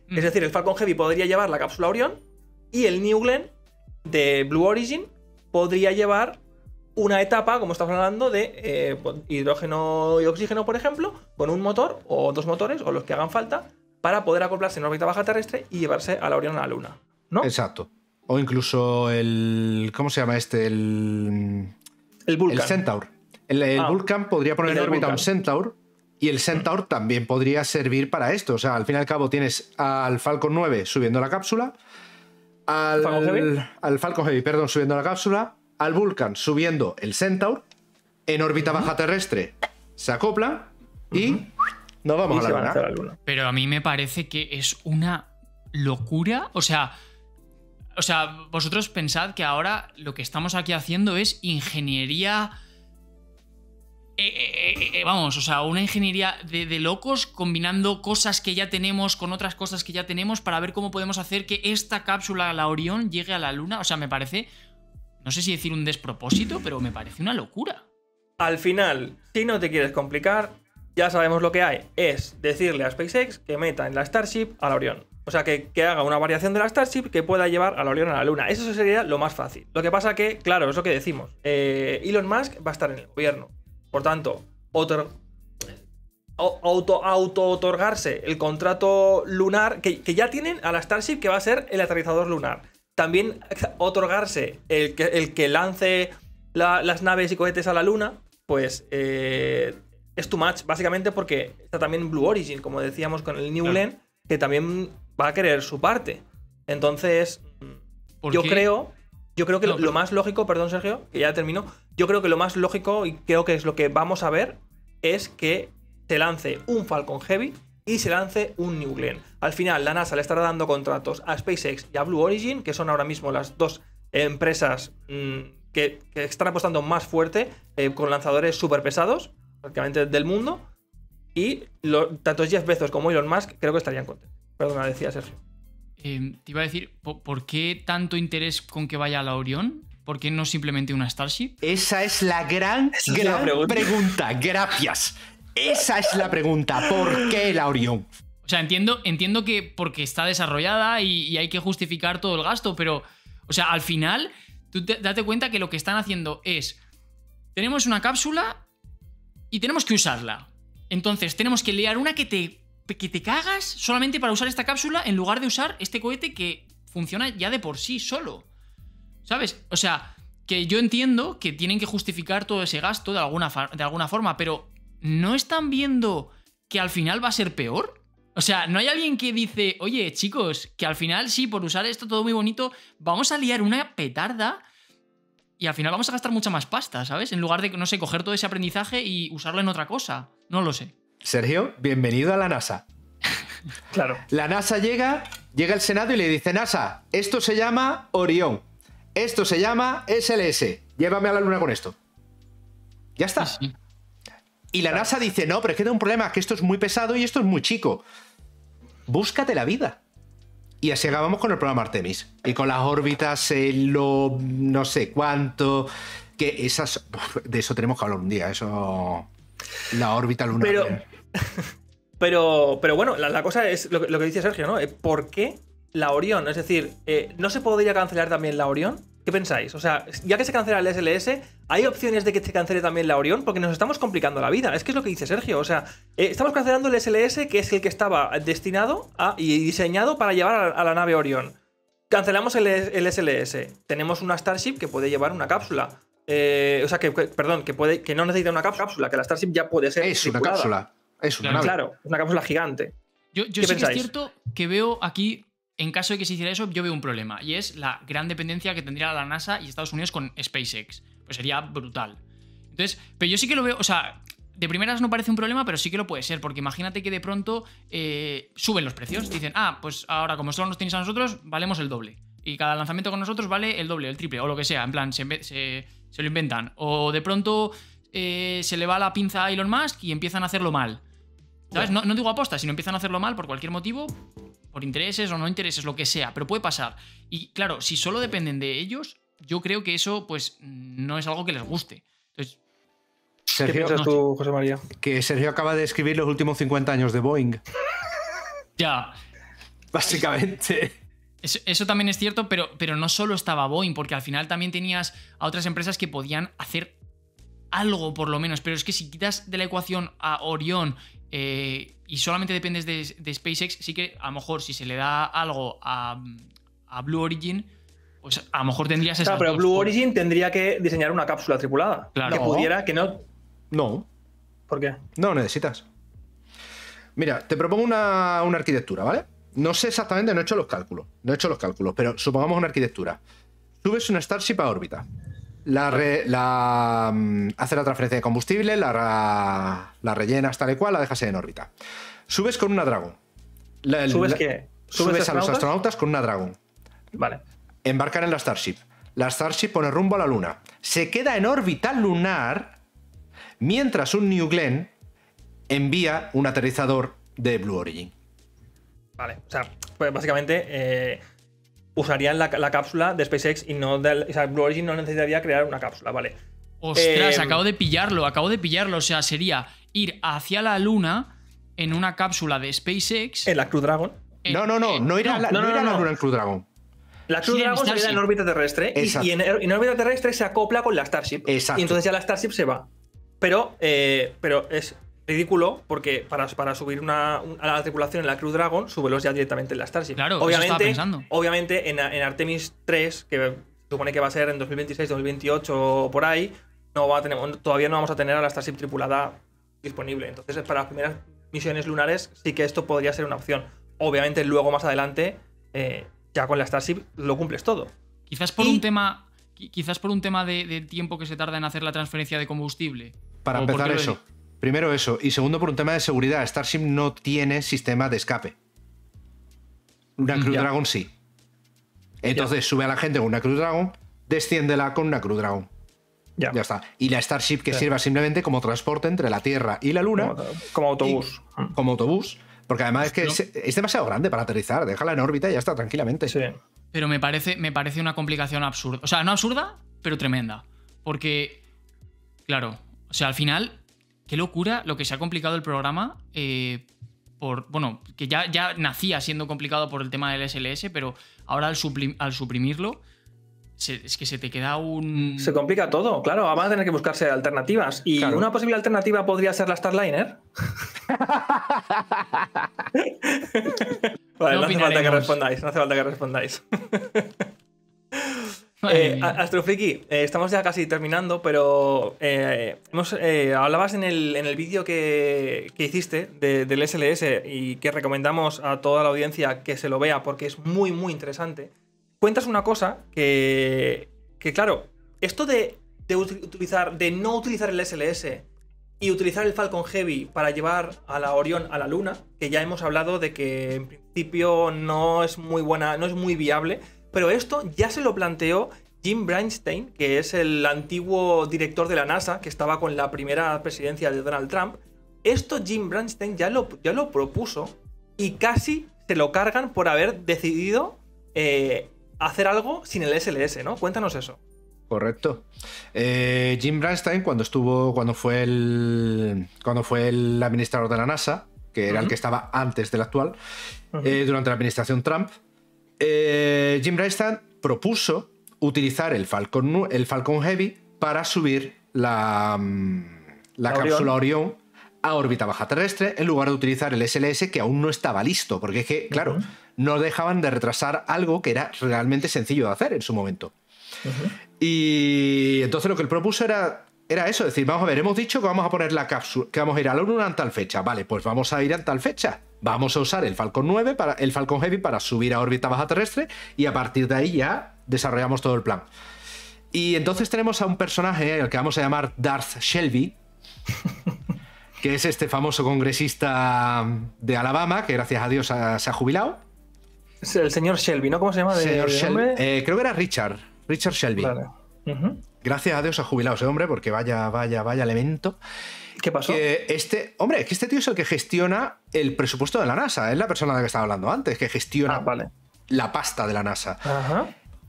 Mm. Es decir, el Falcon Heavy podría llevar la cápsula Orión y el New Glenn de Blue Origin podría llevar una etapa, como estamos hablando, de eh, hidrógeno y oxígeno, por ejemplo, con un motor o dos motores o los que hagan falta para poder acoplarse en órbita baja terrestre y llevarse a la Orión a la Luna. ¿No? Exacto. O incluso el. ¿Cómo se llama este? El. el Vulcan. El Centaur. El, el Ah. Vulcan podría poner en órbita un. Centaur. Y el Centaur también podría servir para esto. O sea, al fin y al cabo tienes al Falcon 9 subiendo la cápsula. Al ¿Falcon Heavy? al Falcon Heavy, perdón, subiendo la cápsula. Al Vulcan subiendo el Centaur. En órbita baja terrestre se acopla. Y nos vamos Y a la luna. la Luna. Pero a mí me parece que es una locura. O sea, o sea, vosotros pensad que ahora lo que estamos aquí haciendo es ingeniería. eh, eh, eh, vamos, o sea, una ingeniería de, de locos combinando cosas que ya tenemos con otras cosas que ya tenemos para ver cómo podemos hacer que esta cápsula, la Orión, llegue a la Luna. O sea, me parece. No sé si decir un despropósito, pero me parece una locura. Al final, si no te quieres complicar, ya sabemos lo que hay. Es decirle a SpaceX que meta en la Starship a la Orión. O sea, que, que haga una variación de la Starship que pueda llevar a la Orión a la Luna. Eso sería lo más fácil. Lo que pasa que, claro, es lo que decimos. eh, Elon Musk va a estar en el gobierno. Por tanto, au- auto, auto otorgarse el contrato lunar que, que ya tienen a la Starship que va a ser el aterrizador lunar. También otorgarse el que, el que lance la- las naves y cohetes a la luna, pues eh, es too much, básicamente porque está también Blue Origin, como decíamos con el New. Glenn, que también va a querer su parte. Entonces, ¿Por yo qué? creo, yo creo que No, lo, pero- lo más lógico, perdón Sergio, que ya termino, yo creo que lo más lógico y creo que es lo que vamos a ver es que se lance un Falcon Heavy y se lance un New Glenn. Al final, la NASA le estará dando contratos a SpaceX y a Blue Origin, que son ahora mismo las dos empresas mm, que, que están apostando más fuerte eh, con lanzadores súper pesados, prácticamente del mundo. Y lo- tanto Jeff Bezos como Elon Musk creo que estarían contentos. Perdona, decía Sergio. Eh, te iba a decir, ¿po- ¿por qué tanto interés con que vaya a la Orión? ¿Por qué no simplemente una Starship? Esa es la gran, Esa es gran la pregunta. pregunta. Gracias. Esa es la pregunta. ¿Por qué la Orión? O sea, entiendo, entiendo que porque está desarrollada y, hay que justificar todo el gasto, pero, o sea, al final, tú te- date cuenta que lo que están haciendo es, tenemos una cápsula y tenemos que usarla. Entonces, tenemos que liar una que te, que te cagas solamente para usar esta cápsula en lugar de usar este cohete que funciona ya de por sí solo. ¿Sabes? O sea, que yo entiendo que tienen que justificar todo ese gasto de alguna, de alguna forma, pero ¿no están viendo que al final va a ser peor? O sea, ¿no hay alguien que dice, oye, chicos, que al final sí, por usar esto todo muy bonito, vamos a liar una petarda y al final vamos a gastar mucha más pasta, ¿sabes? En lugar de, no sé, coger todo ese aprendizaje y usarlo en otra cosa. No lo sé. Sergio, bienvenido a la NASA. Claro. La NASA llega, llega el Senado y le dice, NASA, esto se llama Orión. Esto se llama SLS. Llévame a la Luna con esto. Ya está. Sí, sí. Y la NASA dice, no, pero es que tengo un problema, que esto es muy pesado y esto es muy chico. Búscate la vida. Y así acabamos con el programa Artemis. Y con las órbitas, en lo no sé cuánto. Que esas. De eso tenemos que hablar un día. Eso. La órbita lunar. Pero, pero, pero bueno, la, la cosa es lo, que- lo que dice Sergio, ¿no? Eh, ¿Por qué la Orión? Es decir, eh, ¿no se podría cancelar también la Orión? ¿Qué pensáis? O sea, ya que se cancela el SLS, ¿hay opciones de que se cancele también la Orión? Porque nos estamos complicando la vida. Es que es lo que dice Sergio. O sea, eh, estamos cancelando el SLS, que es el que estaba destinado a- y diseñado para llevar a, a la nave Orión. Cancelamos el, el SLS. Tenemos una Starship que puede llevar una cápsula. Eh, o sea, que, que- perdón, que, puede, que no necesita una cápsula, que la Starship ya puede ser. es una cápsula. Es una Claro, nave. Claro, es una cápsula gigante. Yo, yo ¿Qué sí que pensáis? es cierto que veo aquí, en caso de que se hiciera eso, yo veo un problema. Y es la gran dependencia que tendría la NASA y Estados Unidos con SpaceX. Pues sería brutal. Entonces, pero yo sí que lo veo, o sea, de primeras no parece un problema, pero sí que lo puede ser, porque imagínate que de pronto eh, suben los precios. Dicen, ah, pues ahora como solo nos tenéis a nosotros, valemos el doble. Y cada lanzamiento con nosotros vale el doble, el triple, o lo que sea. En plan, se, se lo inventan. O de pronto eh, se le va la pinza a Elon Musk y empiezan a hacerlo mal. ¿Sabes? No, no digo aposta, sino empiezan a hacerlo mal por cualquier motivo, por intereses o no intereses, lo que sea, pero puede pasar. Y claro, si solo dependen de ellos, yo creo que eso, pues, no es algo que les guste. Entonces, ¿Qué Sergio, no tú, José María? que Sergio acaba de escribir los últimos 50 años de Boeing. ya. Básicamente. Eso, eso también es cierto, pero, pero no solo estaba Boeing, porque al final también tenías a otras empresas que podían hacer algo por lo menos. Pero es que si quitas de la ecuación a Orión eh, y solamente dependes de, de SpaceX, sí que a lo mejor si se le da algo a, a Blue Origin, pues a lo mejor tendrías Claro, pero Blue por- Origin tendría que diseñar una cápsula tripulada. Claro. Que No. pudiera, que no. No, ¿Por qué? no necesitas. Mira, te propongo una, una arquitectura, ¿vale? No sé exactamente, no he hecho los cálculos. No he hecho los cálculos, pero supongamos una arquitectura. Subes una Starship a órbita. La, re- la, mm, hace la transferencia de combustible, la, la rellenas tal y cual, la dejas en órbita. Subes con una Dragon. La- ¿Subes qué? Subes, ¿Subes a los astronautas? con una Dragon. Vale. Embarcan en la Starship. La Starship pone rumbo a la Luna. Se queda en órbita lunar mientras un New Glenn envía un aterrizador de Blue Origin. Vale. O sea, pues básicamente eh, usarían la, la cápsula de SpaceX y no del. O sea, Blue Origin no necesitaría crear una cápsula, vale. Ostras, Eh, acabo de pillarlo, acabo de pillarlo. O sea, sería ir hacia la Luna en una cápsula de SpaceX. En la Crew Dragon. No, no, no, no irá a la, no, no a la. Luna en Crew Dragon. La Crew Sí, Dragon se queda en órbita terrestre y, Exacto. y en, en órbita terrestre se acopla con la Starship. Exacto. Y entonces ya la Starship se va. Pero, eh, pero es ridículo porque para, para subir una, un- a la tripulación en la Crew Dragon, súbelos ya directamente en la Starship. Claro, eso obviamente, estaba pensando. Obviamente en, en Artemis 3, que se supone que va a ser en 2026, 2028 o por ahí, no va a tener, todavía no vamos a tener a la Starship tripulada disponible. Entonces, para las primeras misiones lunares, sí que esto podría ser una opción. Obviamente, luego más adelante, eh, ya con la Starship lo cumples todo. Quizás por Y- un tema. qui- Quizás por un tema de, de tiempo que se tarda en hacer la transferencia de combustible. Para ¿O por empezar lo eso. Primero eso. Y segundo, por un tema de seguridad. Starship no tiene sistema de escape. Una Crew. Dragon sí. Entonces sube a la gente con una Crew Dragon, desciéndela con una Crew Dragon. Ya. Ya está. Y la Starship que Sí. sirva simplemente como transporte entre la Tierra y la Luna, Como, como autobús. como autobús. Porque además es que No. es, es demasiado grande para aterrizar. Déjala en órbita y ya está, tranquilamente. Sí. Pero me parece, me parece una complicación absurda. O sea, no absurda, pero tremenda. Porque, claro, o sea, al final, qué locura lo que se ha complicado el programa. eh, por, bueno, que ya, ya nacía siendo complicado por el tema del SLS, pero ahora al, suplim- al suprimirlo, se- es que se te queda un. Se complica todo, claro. Van a tener que buscarse alternativas. Y Claro. una posible alternativa podría ser la Starliner. vale, No no, hace falta que respondáis. No hace falta que respondáis. Eh, Astrofriki, eh, estamos ya casi terminando, pero eh, hemos, hablabas en el, en el vídeo que, que hiciste de- del SLS y que recomendamos a toda la audiencia que se lo vea porque es muy, muy interesante. Cuentas una cosa que, que claro, esto de, de uti- utilizar, de no utilizar el SLS y utilizar el Falcon Heavy para llevar a la Orión a la Luna, que ya hemos hablado de que en principio no es muy buena, no es muy viable, pero esto ya se lo planteó Jim Bernstein, que es el antiguo director de la NASA, que estaba con la primera presidencia de Donald Trump. Esto Jim Bernstein ya lo, ya lo propuso y casi se lo cargan por haber decidido eh, hacer algo sin el SLS, ¿no? Cuéntanos eso. Correcto. Eh, Jim Bernstein, cuando estuvo, cuando fue el, cuando fue el administrador de la NASA, que era el que estaba antes del actual, eh, durante la administración Trump, Jim Bernstein propuso utilizar el Falcon, el Falcon Heavy para subir la, mm, la, cápsula Orión a órbita baja terrestre en lugar de utilizar el SLS que aún no estaba listo, porque es que, claro, no dejaban de retrasar algo que era realmente sencillo de hacer en su momento. Y entonces lo que él propuso era, era eso, decir, vamos a ver, hemos dicho que vamos a poner la cápsula, que vamos a ir a la Luna en tal fecha, vale, pues vamos a ir a tal fecha. Vamos a usar el Falcon 9 para el Falcon Heavy para subir a órbita baja terrestre y a partir de ahí ya desarrollamos todo el plan. Y entonces tenemos a un personaje al que vamos a llamar Darth Shelby, que es este famoso congresista de Alabama, que gracias a Dios se ha jubilado. El señor Shelby, ¿no? ¿Cómo se llama? señor Shelby. Eh, creo que era Richard. Richard Shelby. Gracias a Dios ha jubilado ese hombre, porque vaya, vaya, vaya elemento. ¿Qué pasó? este, hombre, es que este tío es el que gestiona el presupuesto de la NASA. Es la persona de la que estaba hablando antes, que gestiona ah, la pasta de la NASA.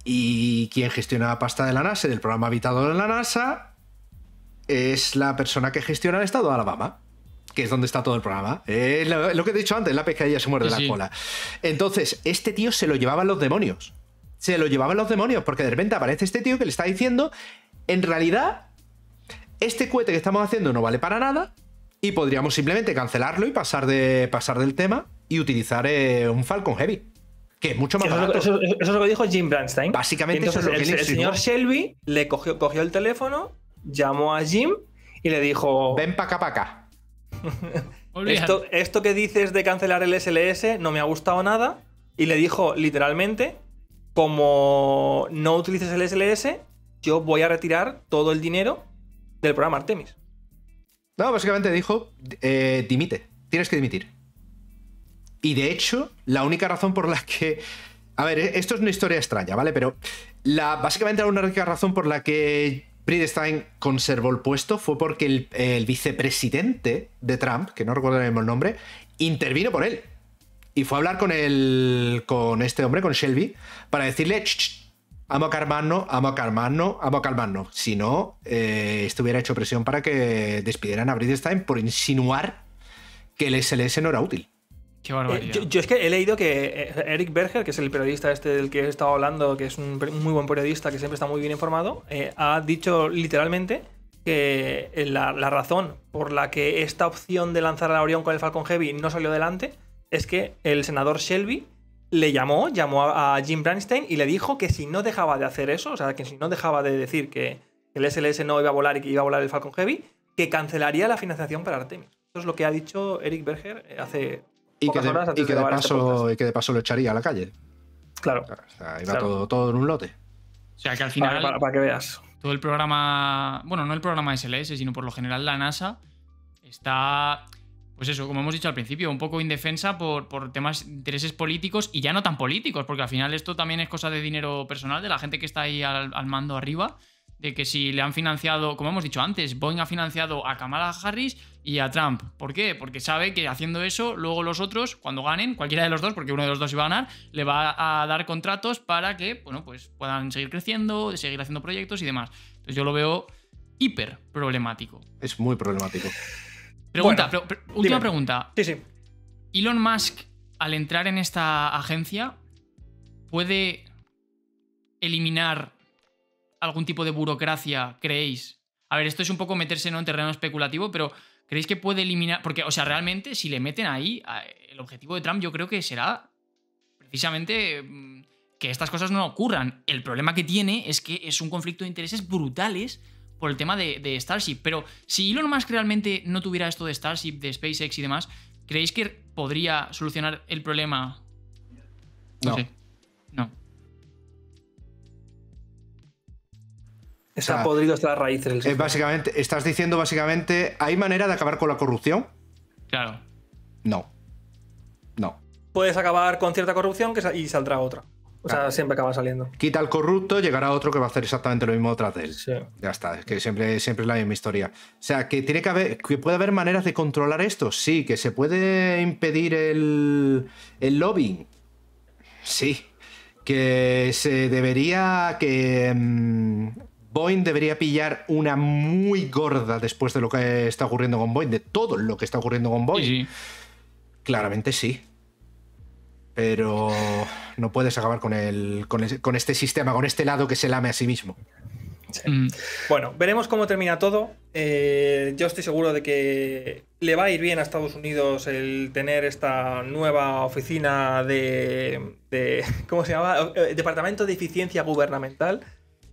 Y quien gestiona la pasta de la NASA, del programa habitado de la NASA, es la persona que gestiona el estado de Alabama que es donde está todo el programa. lo, que he dicho antes, la pescadilla se muerde la cola. Entonces, este tío se lo llevaban los demonios. Se lo llevaban los demonios, porque de repente aparece este tío que le está diciendo, en realidad, este cohete que estamos haciendo no vale para nada y podríamos simplemente cancelarlo y pasar, de, pasar del tema y utilizar eh, un Falcon Heavy. Que es mucho más eso barato. Eso, es lo que dijo Jim Bernstein. Básicamente eso es lo que el, el señor Shelby le cogió, cogió el teléfono, llamó a Jim y le dijo... Ven pa' acá, pa' acá. esto, esto que dices de cancelar el SLS no me ha gustado nada. Y le dijo literalmente, como no utilices el SLS, yo voy a retirar todo el dinero del programa Artemis. No, básicamente dijo, eh, dimite, tienes que dimitir. Y de hecho, la única razón por la que... A ver, esto es una historia extraña, ¿vale? Pero básicamente la única razón por la que Bridenstine conservó el puesto fue porque el, vicepresidente de Trump, que no recuerdo el nombre, intervino por él. Y fue a hablar con, el, con este hombre, con Shelby, para decirle, Amo a calmarnos, amo a calmarnos, amo a calmarnos. Si no, eh, estuviera hecho presión para que despidieran a Bridgestone por insinuar que el SLS no era útil. Qué barbaridad. Eh, yo, es que he leído que eh, Eric Berger, que es el periodista este del que he estado hablando, que es un muy buen periodista, que siempre está muy bien informado, ha dicho literalmente que la, la, razón por la que esta opción de lanzar a Orión con el Falcon Heavy no salió adelante es que el senador Shelby le llamó, llamó a Jim Bernstein y le dijo que si no dejaba de hacer eso, o sea, que si no dejaba de decir que el SLS no iba a volar y que iba a volar el Falcon Heavy, que cancelaría la financiación para Artemis. Eso es lo que ha dicho Eric Berger eh, hace y que de, horas y que de, este paso, y que de paso lo echaría a la calle. Claro. O sea, iba Todo, todo en un lote. O sea, que al final. Para, para, que veas. Todo el programa. Bueno, no el programa SLS, sino por lo general la NASA está pues eso, como hemos dicho al principio, un poco indefensa por, por temas, intereses políticos y ya no tan políticos, porque al final esto también es cosa de dinero personal de la gente que está ahí al, mando arriba, de que si le han financiado, como hemos dicho antes, Boeing ha financiado a Kamala Harris y a Trump. ¿Por qué? Porque sabe que haciendo eso, luego los otros, cuando ganen, cualquiera de los dos, porque uno de los dos iba a ganar, le va a dar contratos para que, bueno, pues puedan seguir creciendo, seguir haciendo proyectos y demás. Entonces yo lo veo hiper problemático. Es muy problemático. Pregunta, última pregunta. Sí, sí. Elon Musk, al entrar en esta agencia, puede eliminar algún tipo de burocracia, creéis? A ver, esto es un poco meterse en un terreno especulativo, pero ¿creéis que puede eliminar? Porque, o sea, realmente, si le meten ahí, el objetivo de Trump yo creo que será precisamente mm, que estas cosas no ocurran. El problema que tiene es que es un conflicto de intereses brutales por el tema de, Starship. Pero si Elon Musk realmente no tuviera esto de Starship, de SpaceX y demás, ¿creéis que podría solucionar el problema? No. No. Está O sea, podrido hasta las raíces el Es sistema. básicamente, estás diciendo básicamente, ¿hay manera de acabar con la corrupción? Claro. No. No. Puedes acabar con cierta corrupción y saldrá otra. O sea, siempre acaba saliendo. Quita al corrupto, llegará otro que va a hacer exactamente lo mismo tras de él. Sí. Ya está, es que siempre, siempre es la misma historia. O sea, que tiene que haber, que puede haber maneras de controlar esto, sí, que se puede impedir el, el lobbying. Sí. Que se debería. que. mm, Boeing debería pillar una muy gorda después de lo que está ocurriendo con Boeing, de todo lo que está ocurriendo con Boeing. Sí, sí. Claramente sí. Pero no puedes acabar con, el, con, ese- con este sistema, con este lado que se lame a sí mismo. Mm. Bueno, veremos cómo termina todo. Eh, yo estoy seguro de que le va a ir bien a Estados Unidos el tener esta nueva oficina de, de- ¿cómo se llama? Eh, Departamento de Eficiencia Gubernamental,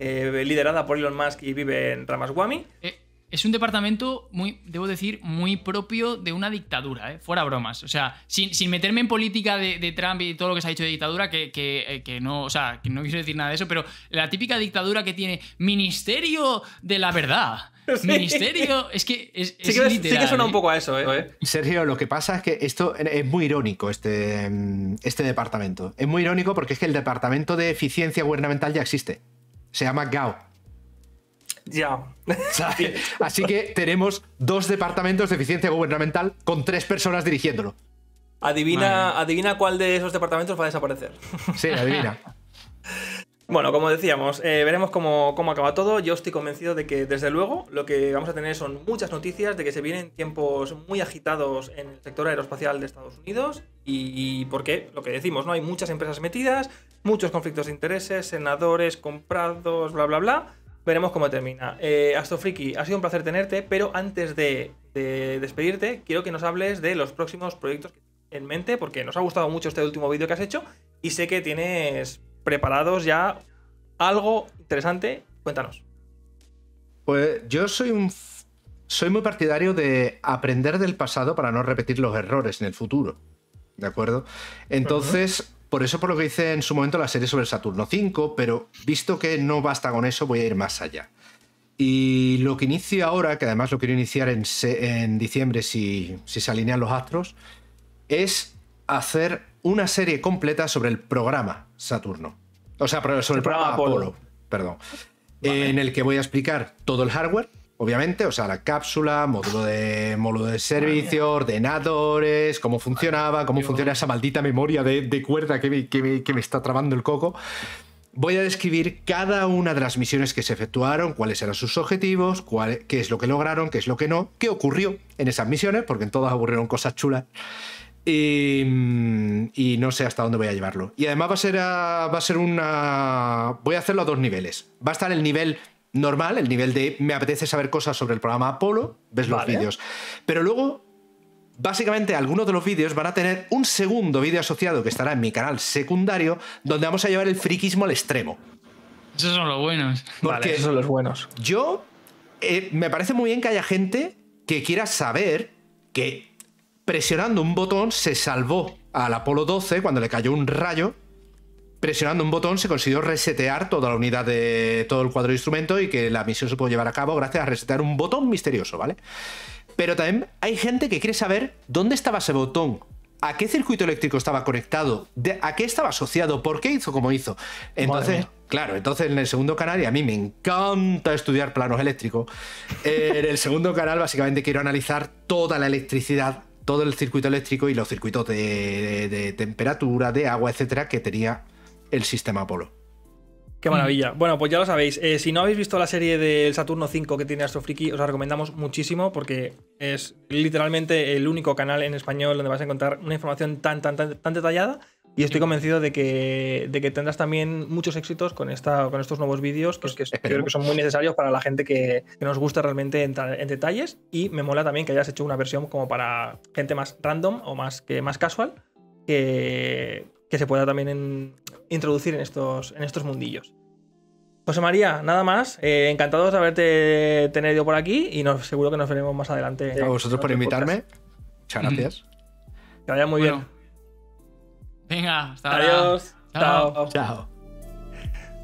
eh, liderada por Elon Musk y vive en Ramaswamy. Eh, Es un departamento muy, debo decir, muy propio de una dictadura, ¿eh? fuera bromas. O sea, sin, sin meterme en política de, de Trump y todo lo que se ha dicho de dictadura, que, que, eh, que no, o sea, que no quiero decir nada de eso, pero la típica dictadura que tiene Ministerio de la Verdad. Sí. Ministerio. Es que es, Sí es que, sí literal, que suena ¿eh? un poco a eso, ¿eh? Sergio, lo que pasa es que esto es muy irónico, este, mm, este departamento. Es muy irónico porque es que el departamento de eficiencia gubernamental ya existe. Se llama GAO. Ya. ¿sabes? Así que tenemos dos departamentos de eficiencia gubernamental con tres personas dirigiéndolo. Adivina, adivina cuál de esos departamentos va a desaparecer. Sí, adivina. Bueno, como decíamos, eh, veremos cómo, cómo acaba todo. Yo estoy convencido de que, desde luego, lo que vamos a tener son muchas noticias de que se vienen tiempos muy agitados en el sector aeroespacial de Estados Unidos. Y, porque, lo que decimos, ¿no? Hay muchas empresas metidas, muchos conflictos de intereses, senadores comprados, bla, bla, bla. Veremos cómo termina. Eh, Astrofriki, ha sido un placer tenerte, pero antes de, de despedirte, quiero que nos hables de los próximos proyectos en mente, porque nos ha gustado mucho este último vídeo que has hecho y sé que tienes preparados ya algo interesante. Cuéntanos. Pues yo soy un. Soy muy partidario de aprender del pasado para no repetir los errores en el futuro. ¿De acuerdo? Entonces, por eso por lo que hice en su momento la serie sobre Saturno 5, pero visto que no basta con eso, voy a ir más allá. Y lo que inicio ahora, que además lo quiero iniciar en, en diciembre si, si se alinean los astros, es hacer una serie completa sobre el programa Saturno. O sea, sobre el, El programa programa Apolo, Apolo. perdón. En el que voy a explicar todo el hardware, obviamente, o sea, la cápsula, módulo de, módulo de servicio, ordenadores, cómo funcionaba, cómo funciona esa maldita memoria de, de cuerda que me, que me- que me está trabando el coco. Voy a describir cada una de las misiones que se efectuaron, cuáles eran sus objetivos, cuál, qué es lo que lograron, qué es lo que no, qué ocurrió en esas misiones, porque en todas ocurrieron cosas chulas. Y, y no sé hasta dónde voy a llevarlo. Y además va a ser a- va a ser una. Voy a hacerlo a dos niveles. Va a estar el nivel normal, el nivel de me apetece saber cosas sobre el programa Apolo, ves los Vale. vídeos. Pero luego Básicamente, algunos de los vídeos van a tener un segundo vídeo asociado que estará en mi canal secundario, donde vamos a llevar el friquismo al extremo. Esos son los buenos. Vale, Porque esos son los buenos. yo eh, me parece muy bien que haya gente que quiera saber que presionando un botón se salvó al Apolo 12 cuando le cayó un rayo. Presionando un botón se consiguió resetear toda la unidad de todo el cuadro de instrumento y que la misión se pudo llevar a cabo gracias a resetear un botón misterioso, ¿vale? Pero también hay gente que quiere saber dónde estaba ese botón, a qué circuito eléctrico estaba conectado, de- a qué estaba asociado, por qué hizo como hizo. Entonces, claro, entonces en el segundo canal, y a mí me encanta estudiar planos eléctricos, eh, en el segundo canal básicamente quiero analizar toda la electricidad, todo el circuito eléctrico y los circuitos de, de- de temperatura, de agua, etcétera, que tenía el sistema Apolo. Qué maravilla. Bueno, pues ya lo sabéis. eh, si no habéis visto la serie del Saturno 5 que tiene Astrofriki, os la recomendamos muchísimo porque es literalmente el único canal en español donde vas a encontrar una información tan, tan, tan, tan detallada. Y estoy convencido de que, de que tendrás también muchos éxitos con, esta, con estos nuevos vídeos que, que creo que son muy necesarios para la gente que, que nos gusta realmente entrar en detalles. Y me mola también que hayas hecho una versión como para gente más random o más, que, más casual que, que se pueda también en- introducir en estos, en estos mundillos. José María, nada más. eh, encantados de haberte tenido por aquí y nos, seguro que nos veremos más adelante. A vosotros por invitarme. podcast. Muchas gracias. Que vaya muy Bueno, Venga, hasta bien. ahora. Adiós. Chao. Chao. Chao.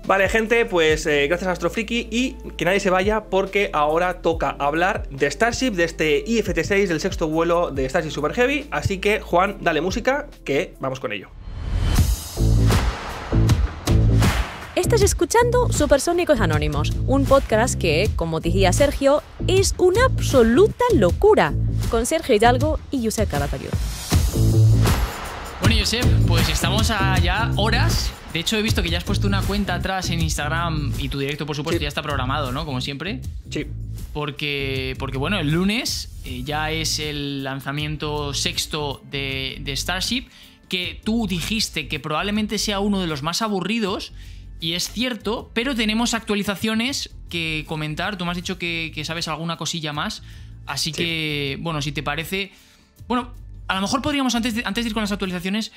Vale, gente, pues eh, gracias a Astrofriki y que nadie se vaya porque ahora toca hablar de Starship, de este IFT-6, del sexto vuelo de Starship Super Heavy. Así que, Juan, dale música, que vamos con ello. Estás escuchando Supersónicos Anónimos, un podcast que, como decía Sergio, es una absoluta locura, con Sergio Hidalgo y Josep Calatayud. Bueno, Josep, pues estamos a ya horas. De hecho, he visto que ya has puesto una cuenta atrás en Instagram y tu directo, por supuesto, Sí. ya está programado, ¿no? Como siempre. Sí. Porque, porque bueno, el lunes eh, ya es el lanzamiento sexto de, de Starship, que tú dijiste que probablemente sea uno de los más aburridos, y es cierto, pero tenemos actualizaciones que comentar. Tú me has dicho que, que sabes alguna cosilla más, así Sí. que, bueno, si te parece... Bueno, a lo mejor podríamos, antes de, antes de ir con las actualizaciones,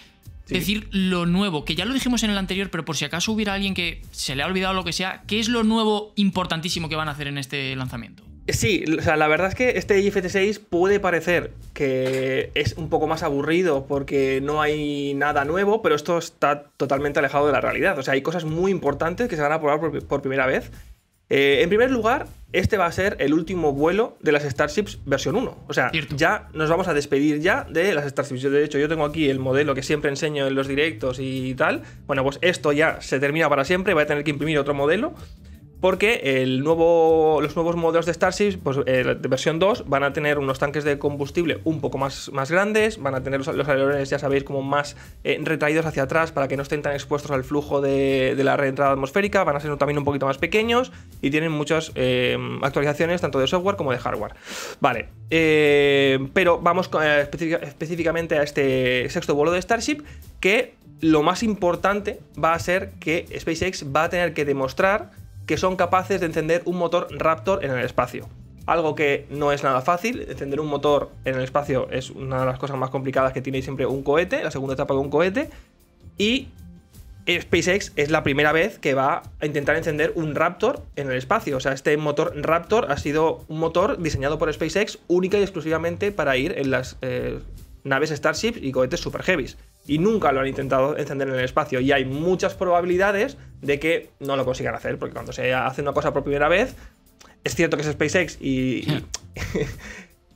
Sí. decir lo nuevo, que ya lo dijimos en el anterior, pero por si acaso hubiera alguien que se le ha olvidado lo que sea, ¿qué es lo nuevo importantísimo que van a hacer en este lanzamiento? Sí, o sea, la verdad es que este IFT6 puede parecer que es un poco más aburrido porque no hay nada nuevo, pero esto está totalmente alejado de la realidad. O sea, hay cosas muy importantes que se van a probar por, por primera vez. Eh, en primer lugar, este va a ser el último vuelo de las Starships versión 1. O sea, Cierto. ya nos vamos a despedir ya de las Starships. Yo, de hecho, yo tengo aquí el modelo que siempre enseño en los directos y tal. Bueno, pues esto ya se termina para siempre. Voy a tener que imprimir otro modelo. Porque los nuevos modelos de Starship, pues, eh, de versión 2, van a tener unos tanques de combustible un poco más, grandes, van a tener los, los alerones, ya sabéis, como más eh, retraídos hacia atrás para que no estén tan expuestos al flujo de, de la reentrada atmosférica, van a ser también un poquito más pequeños y tienen muchas eh, actualizaciones tanto de software como de hardware. Vale, eh, pero vamos eh, específicamente a este sexto vuelo de Starship, que lo más importante va a ser que SpaceX va a tener que demostrar que son capaces de encender un motor Raptor en el espacio. Algo que no es nada fácil, encender un motor en el espacio es una de las cosas más complicadas que tiene siempre un cohete, la segunda etapa de un cohete, y SpaceX es la primera vez que va a intentar encender un Raptor en el espacio. O sea, este motor Raptor ha sido un motor diseñado por SpaceX única y exclusivamente para ir en las eh, naves Starship y cohetes super heavies. Y nunca lo han intentado encender en el espacio. Y hay muchas probabilidades de que no lo consigan hacer, porque cuando se hace una cosa por primera vez, es cierto que es SpaceX y, y,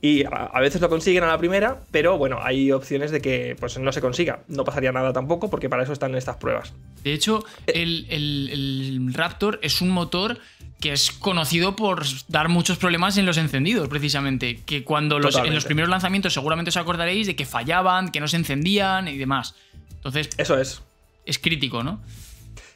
y a, a veces lo consiguen a la primera, pero bueno, hay opciones de que pues, no se consiga. No pasaría nada tampoco, porque para eso están estas pruebas. De hecho, el, el- el Raptor es un motor que es conocido por dar muchos problemas en los encendidos, precisamente. Que cuando los, en los primeros lanzamientos seguramente os acordaréis de que fallaban, que no se encendían y demás. Entonces, Eso es. es crítico, ¿no?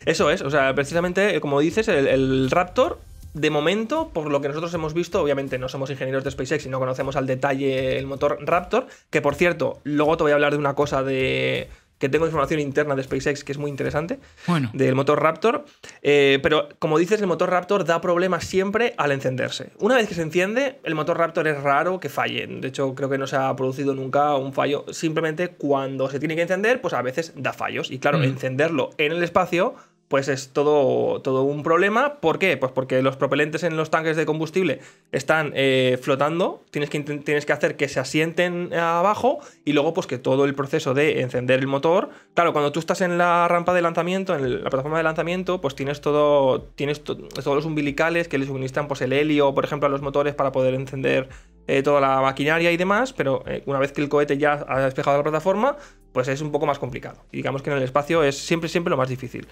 Eso es, o sea, precisamente, eh, como dices, el, el Raptor, de momento, por lo que nosotros hemos visto, obviamente no somos ingenieros de SpaceX y no conocemos al detalle el motor Raptor, que por cierto, luego te voy a hablar de una cosa de que tengo información interna de SpaceX que es muy interesante, Bueno, del motor Raptor, eh, pero como dices, el motor Raptor da problemas siempre al encenderse. Una vez que se enciende, el motor Raptor es raro que falle, de hecho creo que no se ha producido nunca un fallo, simplemente cuando se tiene que encender, pues a veces da fallos, y claro, Mm. encenderlo en el espacio pues es todo, todo un problema. ¿Por qué? Pues porque los propelentes en los tanques de combustible están eh, flotando, tienes que, tienes que hacer que se asienten abajo y luego pues que todo el proceso de encender el motor, claro, cuando tú estás en la rampa de lanzamiento, en la plataforma de lanzamiento, pues tienes todo, tienes to- todos los umbilicales que le suministran pues el helio, por ejemplo, a los motores para poder encender eh, toda la maquinaria y demás, pero eh, una vez que el cohete ya ha despejado la plataforma, pues es un poco más complicado. Y digamos que en el espacio es siempre, siempre lo más difícil.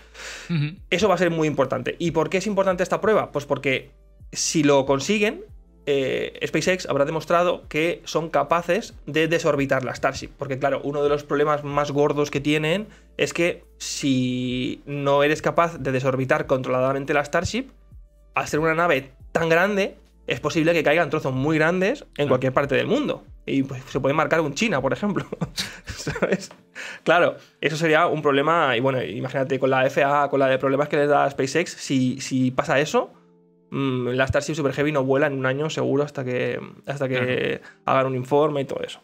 Eso va a ser muy importante. ¿Y por qué es importante esta prueba? Pues porque si lo consiguen, eh, SpaceX habrá demostrado que son capaces de desorbitar la Starship. Porque claro, uno de los problemas más gordos que tienen es que si no eres capaz de desorbitar controladamente la Starship, al ser una nave tan grande, es posible que caigan trozos muy grandes en cualquier parte del mundo. Y pues, se puede marcar un China, por ejemplo. ¿Sabes? Claro, eso sería un problema. Y bueno, imagínate con la FAA, con la de problemas que les da a SpaceX, si, si pasa eso, mm, la Starship Super Heavy no vuela en un año seguro hasta que, hasta que hagan un informe y todo eso.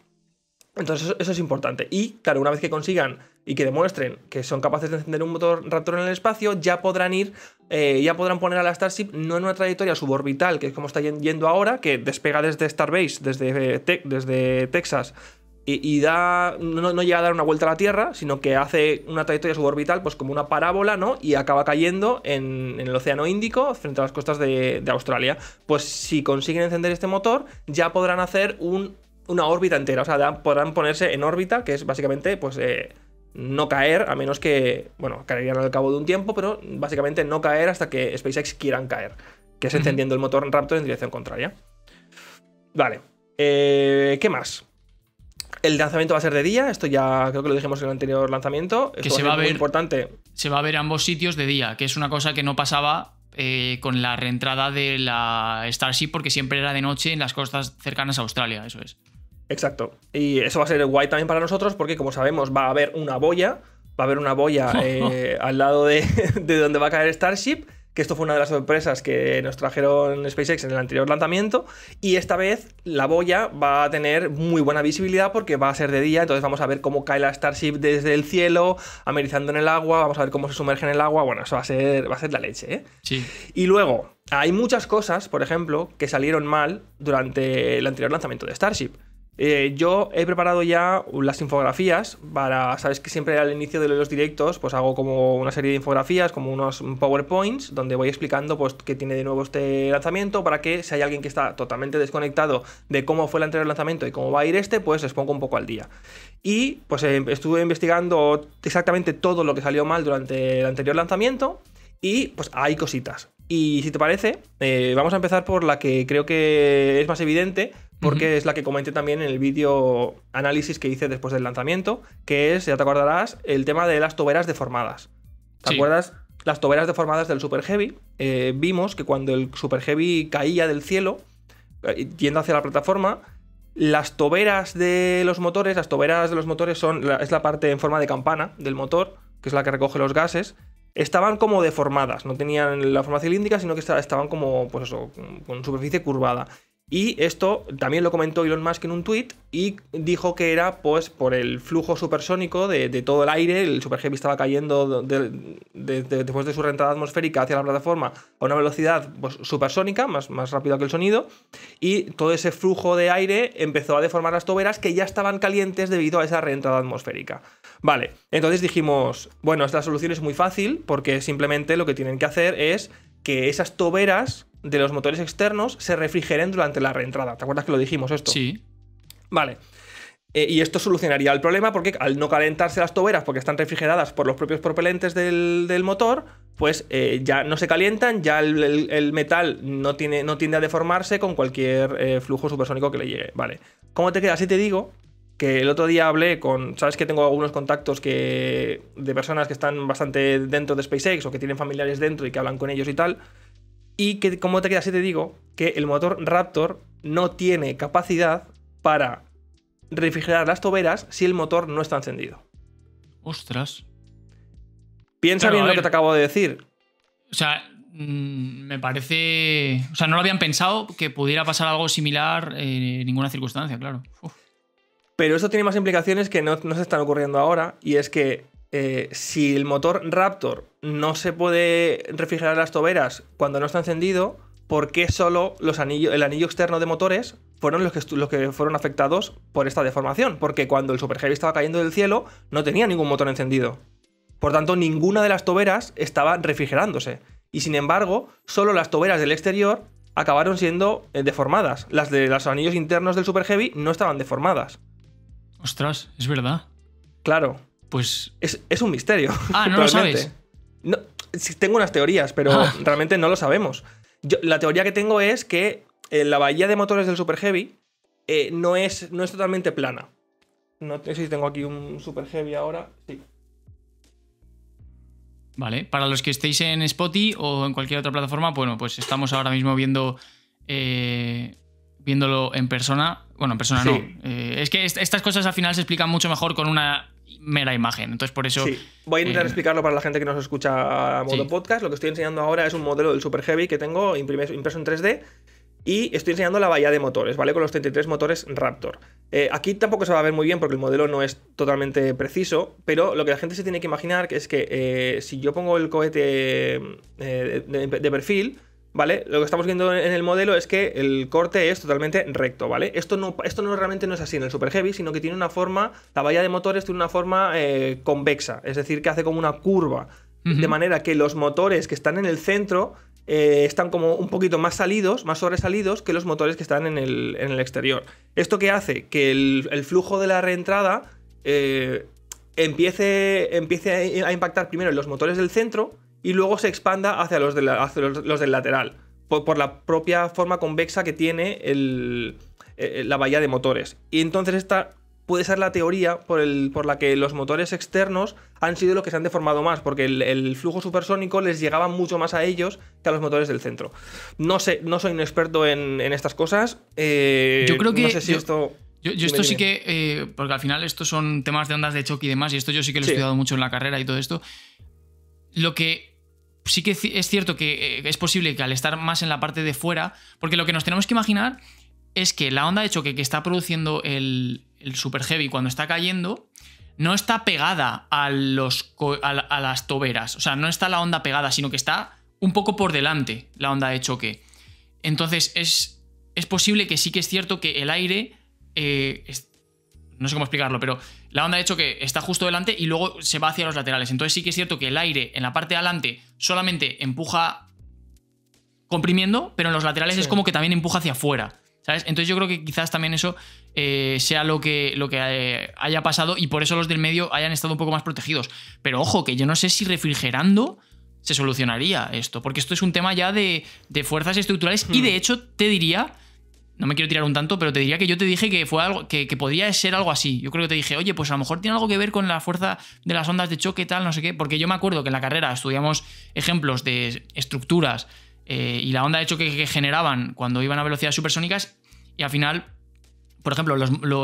Entonces eso, eso es importante. Y claro, una vez que consigan y que demuestren que son capaces de encender un motor Raptor en el espacio, ya podrán ir, eh, ya podrán poner a la Starship no en una trayectoria suborbital, que es como está yen- yendo ahora, que despega desde Starbase, desde, eh, desde Texas, y, da, no, no llega a dar una vuelta a la Tierra, sino que hace una trayectoria suborbital, pues como una parábola, ¿no? Y acaba cayendo en, el Océano Índico, frente a las costas de, Australia. Pues si consiguen encender este motor, ya podrán hacer un, una órbita entera, o sea, podrán ponerse en órbita, que es básicamente, pues... eh, no caer, a menos que, bueno, caerían al cabo de un tiempo, pero básicamente no caer hasta que SpaceX quieran caer, que es encendiendo el motor Raptor en dirección contraria. Vale, eh, ¿qué más? El lanzamiento va a ser de día, esto ya creo que lo dijimos en el anterior lanzamiento. Esto se va a muy ver- importante. Se va a ver ambos sitios de día, que es una cosa que no pasaba eh, con la reentrada de la Starship, porque siempre era de noche en las costas cercanas a Australia, eso es. Exacto. Y eso va a ser guay también para nosotros porque, como sabemos, va a haber una boya. Va a haber una boya eh, al lado de, de donde va a caer Starship. Que esto fue una de las sorpresas que nos trajeron SpaceX en el anterior lanzamiento. Y esta vez la boya va a tener muy buena visibilidad porque va a ser de día. Entonces vamos a ver cómo cae la Starship desde el cielo, amerizando en el agua. Vamos a ver cómo se sumerge en el agua. Bueno, eso va a ser, va a ser la leche, ¿eh? Sí. Y luego, hay muchas cosas, por ejemplo, que salieron mal durante el anterior lanzamiento de Starship. Eh, yo he preparado ya las infografías para, sabes que siempre al inicio de los directos pues hago como una serie de infografías, como unos PowerPoints, donde voy explicando pues qué tiene de nuevo este lanzamiento para que si hay alguien que está totalmente desconectado de cómo fue el anterior lanzamiento y cómo va a ir este, pues les pongo un poco al día. Y pues eh, estuve investigando exactamente todo lo que salió mal durante el anterior lanzamiento y pues hay cositas. Y si te parece, eh, vamos a empezar por la que creo que es más evidente, porque es la que comenté también en el vídeo análisis que hice después del lanzamiento, que es, ya te acordarás, el tema de las toberas deformadas. ¿Te Sí. acuerdas? Las toberas deformadas del Super Heavy. Eh, vimos que cuando el Super Heavy caía del cielo, eh, yendo hacia la plataforma, las toberas de los motores, las toberas de los motores son la- es la parte en forma de campana del motor, que es la que recoge los gases, estaban como deformadas, no tenían la forma cilíndrica, sino que esta- estaban como, pues eso, con superficie curvada. Y esto también lo comentó Elon Musk en un tweet y dijo que era pues por el flujo supersónico de, todo el aire, el Super Heavy estaba cayendo de- de- de- después de su reentrada atmosférica hacia la plataforma a una velocidad pues, supersónica, más, más rápida que el sonido, y todo ese flujo de aire empezó a deformar las toberas que ya estaban calientes debido a esa reentrada atmosférica. Vale, entonces dijimos, bueno, esta solución es muy fácil porque simplemente lo que tienen que hacer es que esas toberas de los motores externos se refrigeren durante la reentrada. ¿Te acuerdas que lo dijimos esto? Sí. Vale. Eh, y esto solucionaría el problema porque al no calentarse las toberas porque están refrigeradas por los propios propelentes del, del motor, pues eh, ya no se calientan, ya el, el- el metal no, tiene, no tiende a deformarse con cualquier eh, flujo supersónico que le llegue. Vale. ¿Cómo te queda? Si te digo que el otro día hablé con, sabes que tengo algunos contactos que de personas que están bastante dentro de SpaceX o que tienen familiares dentro y que hablan con ellos y tal. Y que, ¿cómo te queda si te digo que el motor Raptor no tiene capacidad para refrigerar las toberas si el motor no está encendido? Ostras. Piensa bien lo ver. que te acabo de decir. O sea, mm, me parece. O sea, no lo habían pensado que pudiera pasar algo similar eh, en ninguna circunstancia, claro. Uf. Pero esto tiene más implicaciones que no, no se están ocurriendo ahora. Y es que eh, si el motor Raptor no se puede refrigerar las toberas cuando no está encendido, ¿por qué solo los anillo- el anillo externo de motores fueron los que, los que fueron afectados por esta deformación? Porque cuando el Super Heavy estaba cayendo del cielo, no tenía ningún motor encendido. Por tanto, ninguna de las toberas estaba refrigerándose. Y sin embargo, solo las toberas del exterior acabaron siendo eh, deformadas. Las de los anillos internos del Super Heavy no estaban deformadas. Ostras, es verdad. Claro, Pues. es, es un misterio. Ah, no lo sabes. No, tengo unas teorías, pero Ah. realmente no lo sabemos. Yo- la teoría que tengo es que eh, la bahía de motores del Super Heavy eh, no, es, no es totalmente plana. No sé si tengo aquí un Super Heavy ahora. Sí. Vale, para los que estéis en Spotify o en cualquier otra plataforma, bueno, pues estamos ahora mismo viendo. eh, viéndolo en persona. Bueno, en persona Sí. no. Eh, es que est- estas cosas al final se explican mucho mejor con una mera imagen. Entonces, por eso. Sí, voy a intentar eh, explicarlo para la gente que nos escucha a modo Sí. podcast. Lo que estoy enseñando ahora es un modelo del Super Heavy que tengo impreso en 3D y estoy enseñando la bahía de motores, ¿vale? Con los 33 motores Raptor. Eh, aquí tampoco se va a ver muy bien porque el modelo no es totalmente preciso, pero lo que la gente se tiene que imaginar es que eh, si yo pongo el cohete de, de perfil, ¿vale? Lo que estamos viendo en el modelo es que el corte es totalmente recto, ¿vale? Esto no, esto no realmente no es así en el Super Heavy, sino que tiene una forma, la valla de motores tiene una forma eh, convexa, es decir, que hace como una curva, de manera que los motores que están en el centro eh, están como un poquito más salidos, más sobresalidos que los motores que están en el, en el exterior. Esto que hace que el, flujo de la reentrada eh, empiece, empiece a impactar primero en los motores del centro y luego se expanda hacia los, los, del lateral, por, la propia forma convexa que tiene el, eh, la bahía de motores. Y entonces esta puede ser la teoría por, el, por, la que los motores externos han sido los que se han deformado más, porque el, flujo supersónico les llegaba mucho más a ellos que a los motores del centro. No sé, no soy un experto en, estas cosas. Eh, yo creo que. No sé si esto. Yo, esto sí que. Eh, porque al final estos son temas de ondas de choque y demás, y esto yo sí que lo he estudiado mucho en la carrera y todo esto. Lo que sí que es cierto que eh, es posible que al estar más en la parte de fuera, porque lo que nos tenemos que imaginar es que la onda de choque que está produciendo el, Super Heavy cuando está cayendo no está pegada a, los, a, las toberas, o sea, no está la onda pegada, sino que está un poco por delante la onda de choque. Entonces es, es posible que sí que es cierto que el aire eh, no sé cómo explicarlo, pero la onda de hecho que está justo delante y luego se va hacia los laterales. Entonces sí que es cierto que el aire en la parte de adelante solamente empuja comprimiendo, pero en los laterales es como que también empuja hacia afuera. ¿Sabes? Entonces yo creo que quizás también eso eh, sea lo que, lo que eh, haya pasado y por eso los del medio hayan estado un poco más protegidos. Pero ojo, que yo no sé si refrigerando se solucionaría esto, porque esto es un tema ya de, fuerzas estructurales y de hmm. hecho te diría no me quiero tirar un tanto, pero te diría que yo te dije que fue algo que, podía ser algo así. Yo creo que te dije, oye, pues a lo mejor tiene algo que ver con la fuerza de las ondas de choque, tal, no sé qué. Porque yo me acuerdo que en la carrera estudiamos ejemplos de estructuras eh, y la onda de choque que generaban cuando iban a velocidades supersónicas. Y al final, por ejemplo,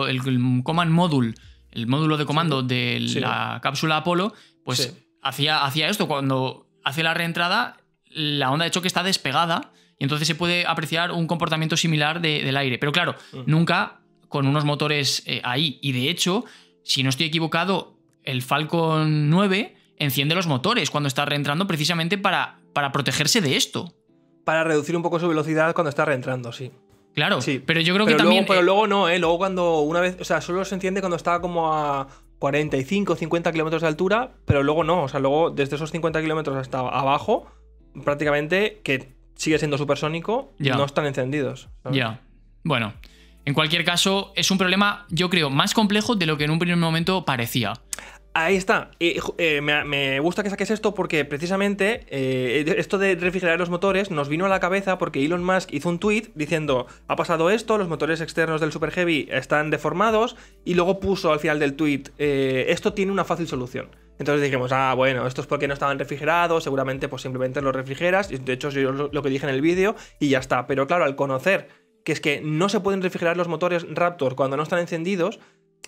el, command module, el módulo de comando de la cápsula Apolo, pues hacía, hacía esto. Cuando hace la reentrada, la onda de choque está despegada y entonces se puede apreciar un comportamiento similar del aire. Pero claro, nunca con unos motores eh, ahí. Y de hecho, si no estoy equivocado, el Falcon 9 enciende los motores cuando está reentrando precisamente para, para protegerse de esto. Para reducir un poco su velocidad cuando está reentrando, sí. Claro, sí. pero yo creo que también. pero luego no, ¿eh? Luego cuando una vez. O sea, solo se enciende cuando está como a 45, 50 kilómetros de altura, pero luego no. O sea, luego desde esos 50 kilómetros hasta abajo, prácticamente que sigue siendo supersónico, no están encendidos. Ya. Bueno, en cualquier caso, es un problema, yo creo, más complejo de lo que en un primer momento parecía. Ahí está. Eh, me, gusta que saques esto porque precisamente eh, esto de refrigerar los motores nos vino a la cabeza porque Elon Musk hizo un tweet diciendo ha pasado esto, los motores externos del Super Heavy están deformados y luego puso al final del tweet eh, esto tiene una fácil solución. Entonces dijimos, ah, bueno, esto es porque no estaban refrigerados, seguramente pues simplemente los refrigeras. De hecho, yo lo que dije en el vídeo y ya está. Pero claro, al conocer que es que no se pueden refrigerar los motores Raptor cuando no están encendidos,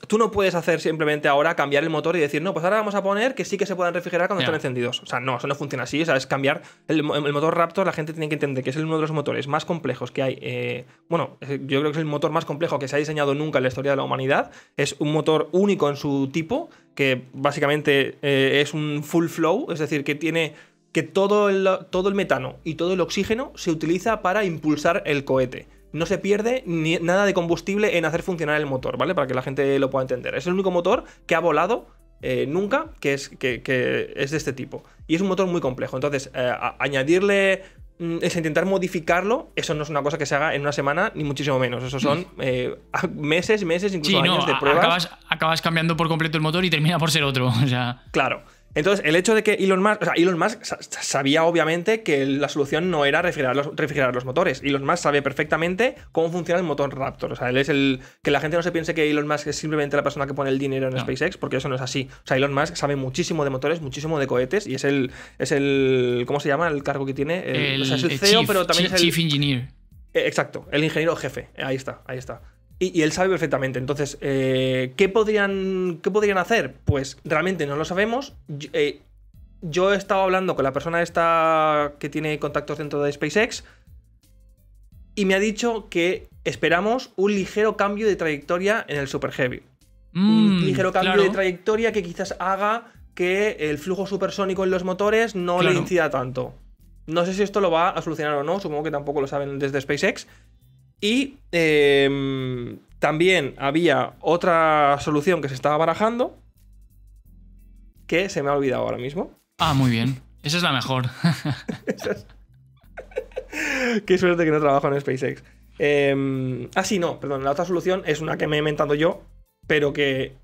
tú no puedes hacer simplemente ahora cambiar el motor y decir, no, pues ahora vamos a poner que sí que se puedan refrigerar cuando están encendidos. O sea, no, eso no funciona así. O sea, es cambiar el, motor Raptor. La gente tiene que entender que es uno de los motores más complejos que hay. Eh, bueno, yo creo que es el motor más complejo que se ha diseñado nunca en la historia de la humanidad. Es un motor único en su tipo, que básicamente eh, es un full flow, es decir, que tiene que todo el, todo el metano y todo el oxígeno se utiliza para impulsar el cohete no se pierde ni nada de combustible en hacer funcionar el motor, ¿vale? Para que la gente lo pueda entender. Es el único motor que ha volado eh, nunca que es, que, es de este tipo. Y es un motor muy complejo. Entonces, eh, añadirle mm, es intentar modificarlo, eso no es una cosa que se haga en una semana, ni muchísimo menos. Eso son eh, meses y meses, incluso años de pruebas. Acabas, acabas, cambiando por completo el motor y termina por ser otro. O sea. Claro. Entonces, el hecho de que Elon Musk, o sea, Elon Musk sabía obviamente que la solución no era refrigerar los, refrigerar los motores. Elon Musk sabe perfectamente cómo funciona el motor Raptor. O sea, él es el. Que la gente no se piense que Elon Musk es simplemente la persona que pone el dinero en SpaceX, porque eso no es así. O sea, Elon Musk sabe muchísimo de motores, muchísimo de cohetes y es el. Es el ¿Cómo se llama el cargo que tiene? o sea, es el CEO, pero también es el. Chief Engineer. Eh, exacto, el ingeniero jefe. Ahí está, ahí está. Y, él sabe perfectamente. Entonces, eh, ¿qué, podrían, ¿qué podrían hacer? Pues realmente no lo sabemos. Eh, yo he estado hablando con la persona esta que tiene contactos dentro de SpaceX y me ha dicho que esperamos un ligero cambio de trayectoria en el Super Heavy. un mm, ligero cambio de trayectoria que quizás haga que el flujo supersónico en los motores no le incida tanto. No sé si esto lo va a solucionar o no, supongo que tampoco lo saben desde SpaceX. Y em, también había otra solución que se estaba barajando, que se me ha olvidado ahora mismo. Ah, muy bien. Esa es la mejor. Qué suerte que no trabajo en SpaceX. Em, ah, sí, no, perdón. La otra solución es una que me he inventado yo, pero que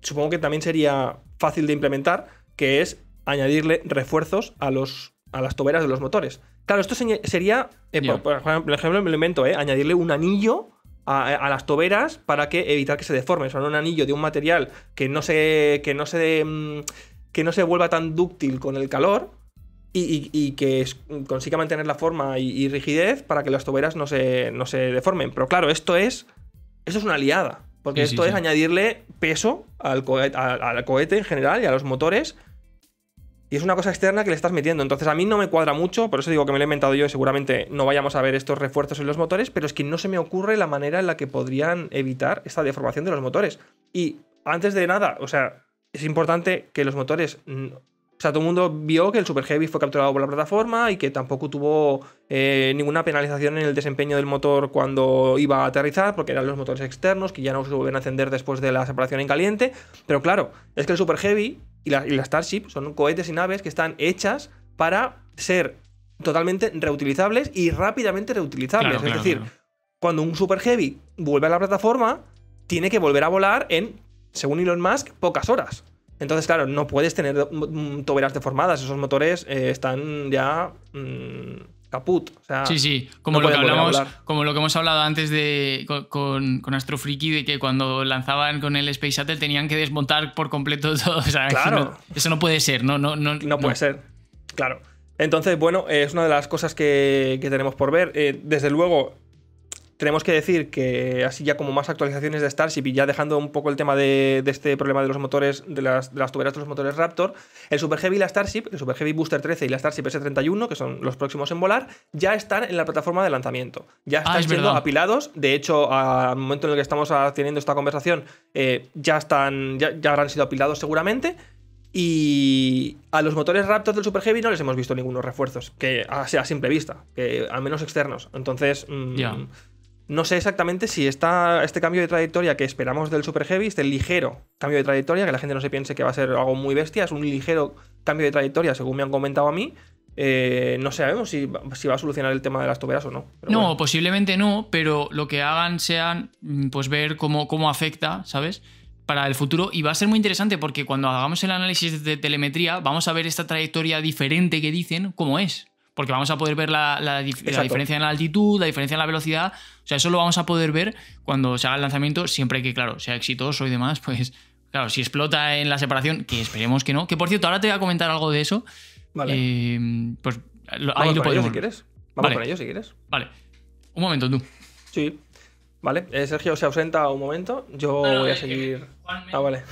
supongo que también sería fácil de implementar, que es añadirle refuerzos a, los, a las toberas de los motores. Claro, esto sería, eh, por, ejemplo, me lo invento, eh, añadirle un anillo a, las toberas para que evitar que se deforme. O sea, un anillo de un material que no se, que no se, mm, que no se vuelva tan dúctil con el calor y, que consiga mantener la forma y, rigidez para que las toberas no se, no se deformen. Pero claro, esto es, esto es una liada. Porque esto es añadirle peso al al cohete en general y a los motores y es una cosa externa que le estás metiendo. Entonces a mí no me cuadra mucho, por eso digo que me lo he inventado yo y seguramente no vayamos a ver estos refuerzos en los motores, pero es que no se me ocurre la manera en la que podrían evitar esta deformación de los motores. Y antes de nada, o sea, es importante que los motores o sea, todo el mundo vio que el Super Heavy fue capturado por la plataforma y que tampoco tuvo eh, ninguna penalización en el desempeño del motor cuando iba a aterrizar, porque eran los motores externos que ya no se vuelven a encender después de la separación en caliente. Pero claro, es que el Super Heavy y la, Starship son cohetes y naves que están hechas para ser totalmente reutilizables y rápidamente reutilizables. es decir, cuando un Super Heavy vuelve a la plataforma, tiene que volver a volar en, según Elon Musk, pocas horas. Entonces, claro, no puedes tener toberas deformadas. Esos motores eh, están ya mmm, caput. sí, sí. Como, lo que hablamos, como lo que hemos hablado antes de, con, con Astrofriki, de que cuando lanzaban con el Space Shuttle tenían que desmontar por completo todo. claro. Eso no, puede ser, no, no, no, no puede ser. Claro. Entonces, bueno, es una de las cosas que, tenemos por ver. Eh, desde luego, tenemos que decir que así ya como más actualizaciones de Starship y ya dejando un poco el tema de, este problema de los motores, de las, de las, tuberas de los motores Raptor, el Super Heavy y la Starship, el Super Heavy Booster 13 y la Starship S31, que son los próximos en volar, ya están en la plataforma de lanzamiento. Ya ah, están siendo apilados. De hecho, al momento en el que estamos teniendo esta conversación, eh, ya están. Ya, ya habrán sido apilados seguramente. Y a los motores Raptor del Super Heavy no les hemos visto ningunos refuerzos, que sea a simple vista, que al menos externos. Entonces, mm, no sé exactamente si está este cambio de trayectoria que esperamos del Super Heavy, este ligero cambio de trayectoria, que la gente no se piense que va a ser algo muy bestia, es un ligero cambio de trayectoria, según me han comentado a mí. Eh, no sabemos si, si, va a solucionar el tema de las tuberas o no. no, posiblemente no, pero lo que hagan sean mm, pues ver cómo, cómo afecta, ¿sabes? Para el futuro. Y va a ser muy interesante porque cuando hagamos el análisis de telemetría, vamos a ver esta trayectoria diferente que dicen, cómo es porque vamos a poder ver la, diferencia en la altitud, la diferencia en la velocidad. O sea, eso lo vamos a poder ver cuando se haga el lanzamiento, siempre que, claro, sea exitoso y demás, pues, claro, si explota en la separación, que esperemos que no. Que por cierto, ahora te voy a comentar algo de eso. Vale. Eh, pues ahí lo podemos. si quieres. Vamos con ello si quieres. Vale. Un momento, tú. Sí. Vale. Eh, Sergio se ausenta un momento. Yo voy a seguir. Ah, vale.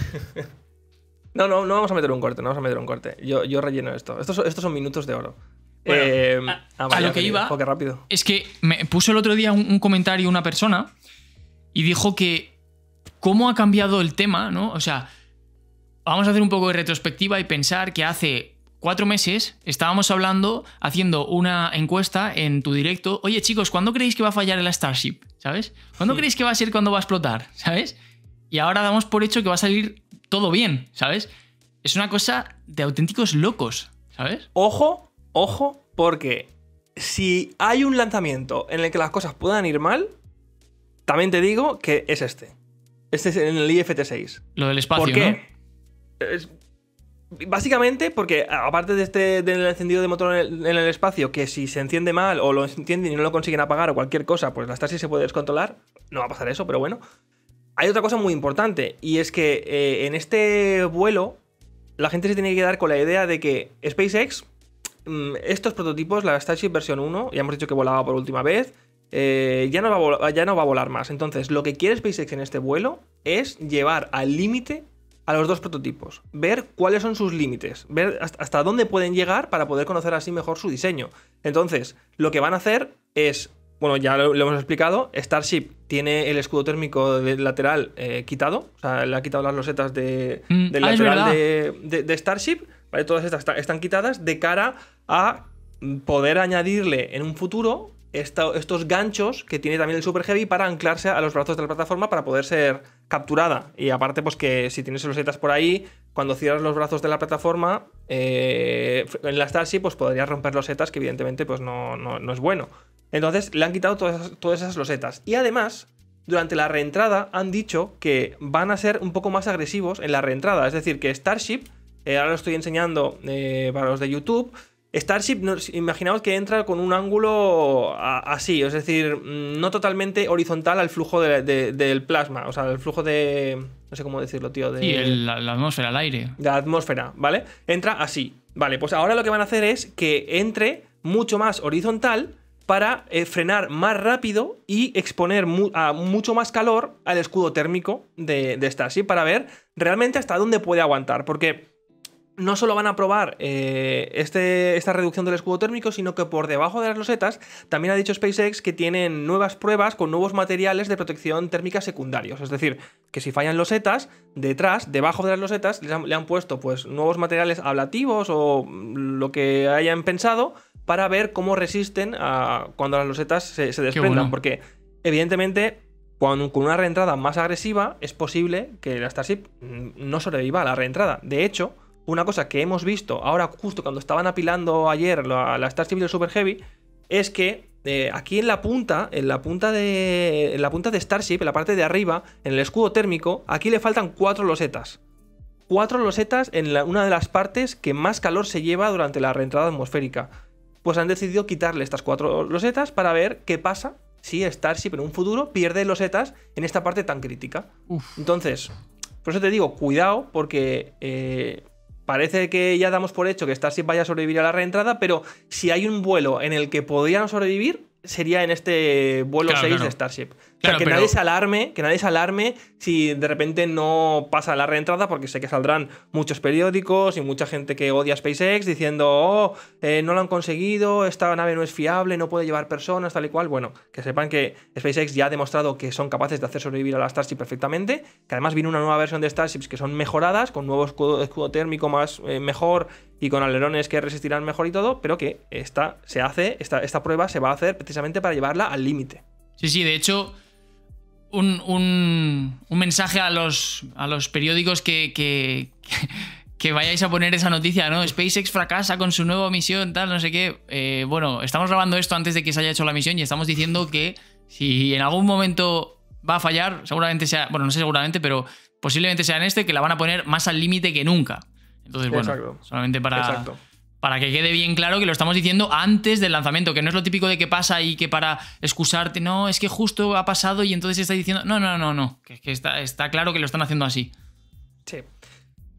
no, no, no vamos a meter un corte, no vamos a meter un corte. Yo, yo relleno esto. Estos, estos son minutos de oro. Eh, a, ah, lo que iba rápido. es que me puso el otro día un, comentario una persona y dijo que cómo ha cambiado el tema, ¿no? O sea, vamos a hacer un poco de retrospectiva y pensar que hace cuatro meses estábamos hablando, haciendo una encuesta en tu directo. Oye, chicos, ¿cuándo creéis que va a fallar el Starship? ¿Sabes? ¿Cuándo creéis que va a ser cuando va a explotar? ¿Sabes? Y ahora damos por hecho que va a salir todo bien, ¿sabes? Es una cosa de auténticos locos, ¿sabes? Ojo Ojo, porque si hay un lanzamiento en el que las cosas puedan ir mal, también te digo que es este. Este es en el IFT6. Lo del espacio, ¿Por qué? básicamente porque, aparte de este del encendido de motor en el, espacio, que si se enciende mal o lo encienden y no lo consiguen apagar o cualquier cosa, pues la estasis se puede descontrolar. No va a pasar eso, pero bueno. Hay otra cosa muy importante, y es que eh, en este vuelo la gente se tiene que dar con la idea de que SpaceX estos prototipos, la Starship versión 1, ya hemos dicho que volaba por última vez, eh, ya, no va a ya no va a volar más. Entonces, lo que quiere SpaceX en este vuelo es llevar al límite a los dos prototipos, ver cuáles son sus límites, ver hasta dónde pueden llegar para poder conocer así mejor su diseño. Entonces, lo que van a hacer es, bueno, ya lo, hemos explicado, Starship tiene el escudo térmico lateral eh, quitado, o sea, le ha quitado las losetas de, mm, del ah, lateral de, de, Starship, Todas estas están quitadas de cara a poder añadirle en un futuro estos ganchos que tiene también el Super Heavy para anclarse a los brazos de la plataforma para poder ser capturada. Y aparte, pues que si tienes losetas por ahí, cuando cierras los brazos de la plataforma, eh, en la Starship, pues podrías romper losetas, que evidentemente pues no, no- no es bueno. Entonces le han quitado todas todas esas losetas. Y además, durante la reentrada han dicho que van a ser un poco más agresivos en la reentrada. Es decir, que Starship, eh, ahora lo estoy enseñando eh, para los de YouTube, Starship, imaginaos que entra con un ángulo así, es decir, mm, no totalmente horizontal al flujo de- de- del plasma, o sea, el flujo de... no sé cómo decirlo, tío, de... Sí, el- la, la atmósfera, el aire. de la atmósfera, ¿vale? Entra así. Vale, pues ahora lo que van a hacer es que entre mucho más horizontal para eh, frenar más rápido y exponer mu- a mucho más calor al escudo térmico de, de Starship para ver realmente hasta dónde puede aguantar. Porque no solo van a probar eh, este, esta reducción del escudo térmico, sino que por debajo de las losetas también ha dicho SpaceX que tienen nuevas pruebas con nuevos materiales de protección térmica secundarios. Es decir, que si fallan losetas, detrás, debajo de las losetas, les han- le han puesto pues, nuevos materiales ablativos o lo que hayan pensado para ver cómo resisten a cuando las losetas se, se desprendan. bueno. Porque, evidentemente, cuando, con una reentrada más agresiva, es posible que la Starship no sobreviva a la reentrada. De hecho, una cosa que hemos visto ahora, justo cuando estaban apilando ayer la, la Starship del Super Heavy, es que eh, aquí en la punta, en la punta de. En la punta de Starship, en la parte de arriba, en el escudo térmico, aquí le faltan cuatro losetas. Cuatro losetas en la- una de las partes que más calor se lleva durante la reentrada atmosférica. Pues han decidido quitarle estas cuatro losetas para ver qué pasa si Starship en un futuro pierde losetas en esta parte tan crítica. Uf. Entonces, por eso te digo, cuidado, porque eh, parece que ya damos por hecho que Starship vaya a sobrevivir a la reentrada, pero si hay un vuelo en el que podrían sobrevivir, sería en este vuelo Claro, 6 claro. de Starship. O Claro, sea, que pero- nadie se alarme, que nadie se alarme si de repente no pasa la reentrada, porque sé que saldrán muchos periódicos y mucha gente que odia SpaceX diciendo, oh, eh, no lo han conseguido, esta nave no es fiable, no puede llevar personas, tal y cual. Bueno, que sepan que SpaceX ya ha demostrado que son capaces de hacer sobrevivir a la Starship perfectamente, que además viene una nueva versión de Starships que son mejoradas, con nuevo escudo, escudo térmico más eh, mejor y con alerones que resistirán mejor y todo, pero que esta se hace, esta, esta prueba se va a hacer precisamente para llevarla al límite. Sí, sí, de hecho, un, un- un mensaje a los, a los periódicos que, que, que vayáis a poner esa noticia, ¿no? SpaceX fracasa con su nueva misión, tal, no sé qué. Eh, bueno, estamos grabando esto antes de que se haya hecho la misión y estamos diciendo que si en algún momento va a fallar, seguramente sea, bueno, no sé seguramente, pero posiblemente sea en este, que la van a poner más al límite que nunca. Entonces, bueno, Exacto. solamente para, Exacto. Para que quede bien claro que lo estamos diciendo antes del lanzamiento, que no es lo típico de que pasa y que para excusarte, no, es que justo ha pasado y entonces está diciendo, no, no, no, no, que, que está, está claro que lo están haciendo así. Sí.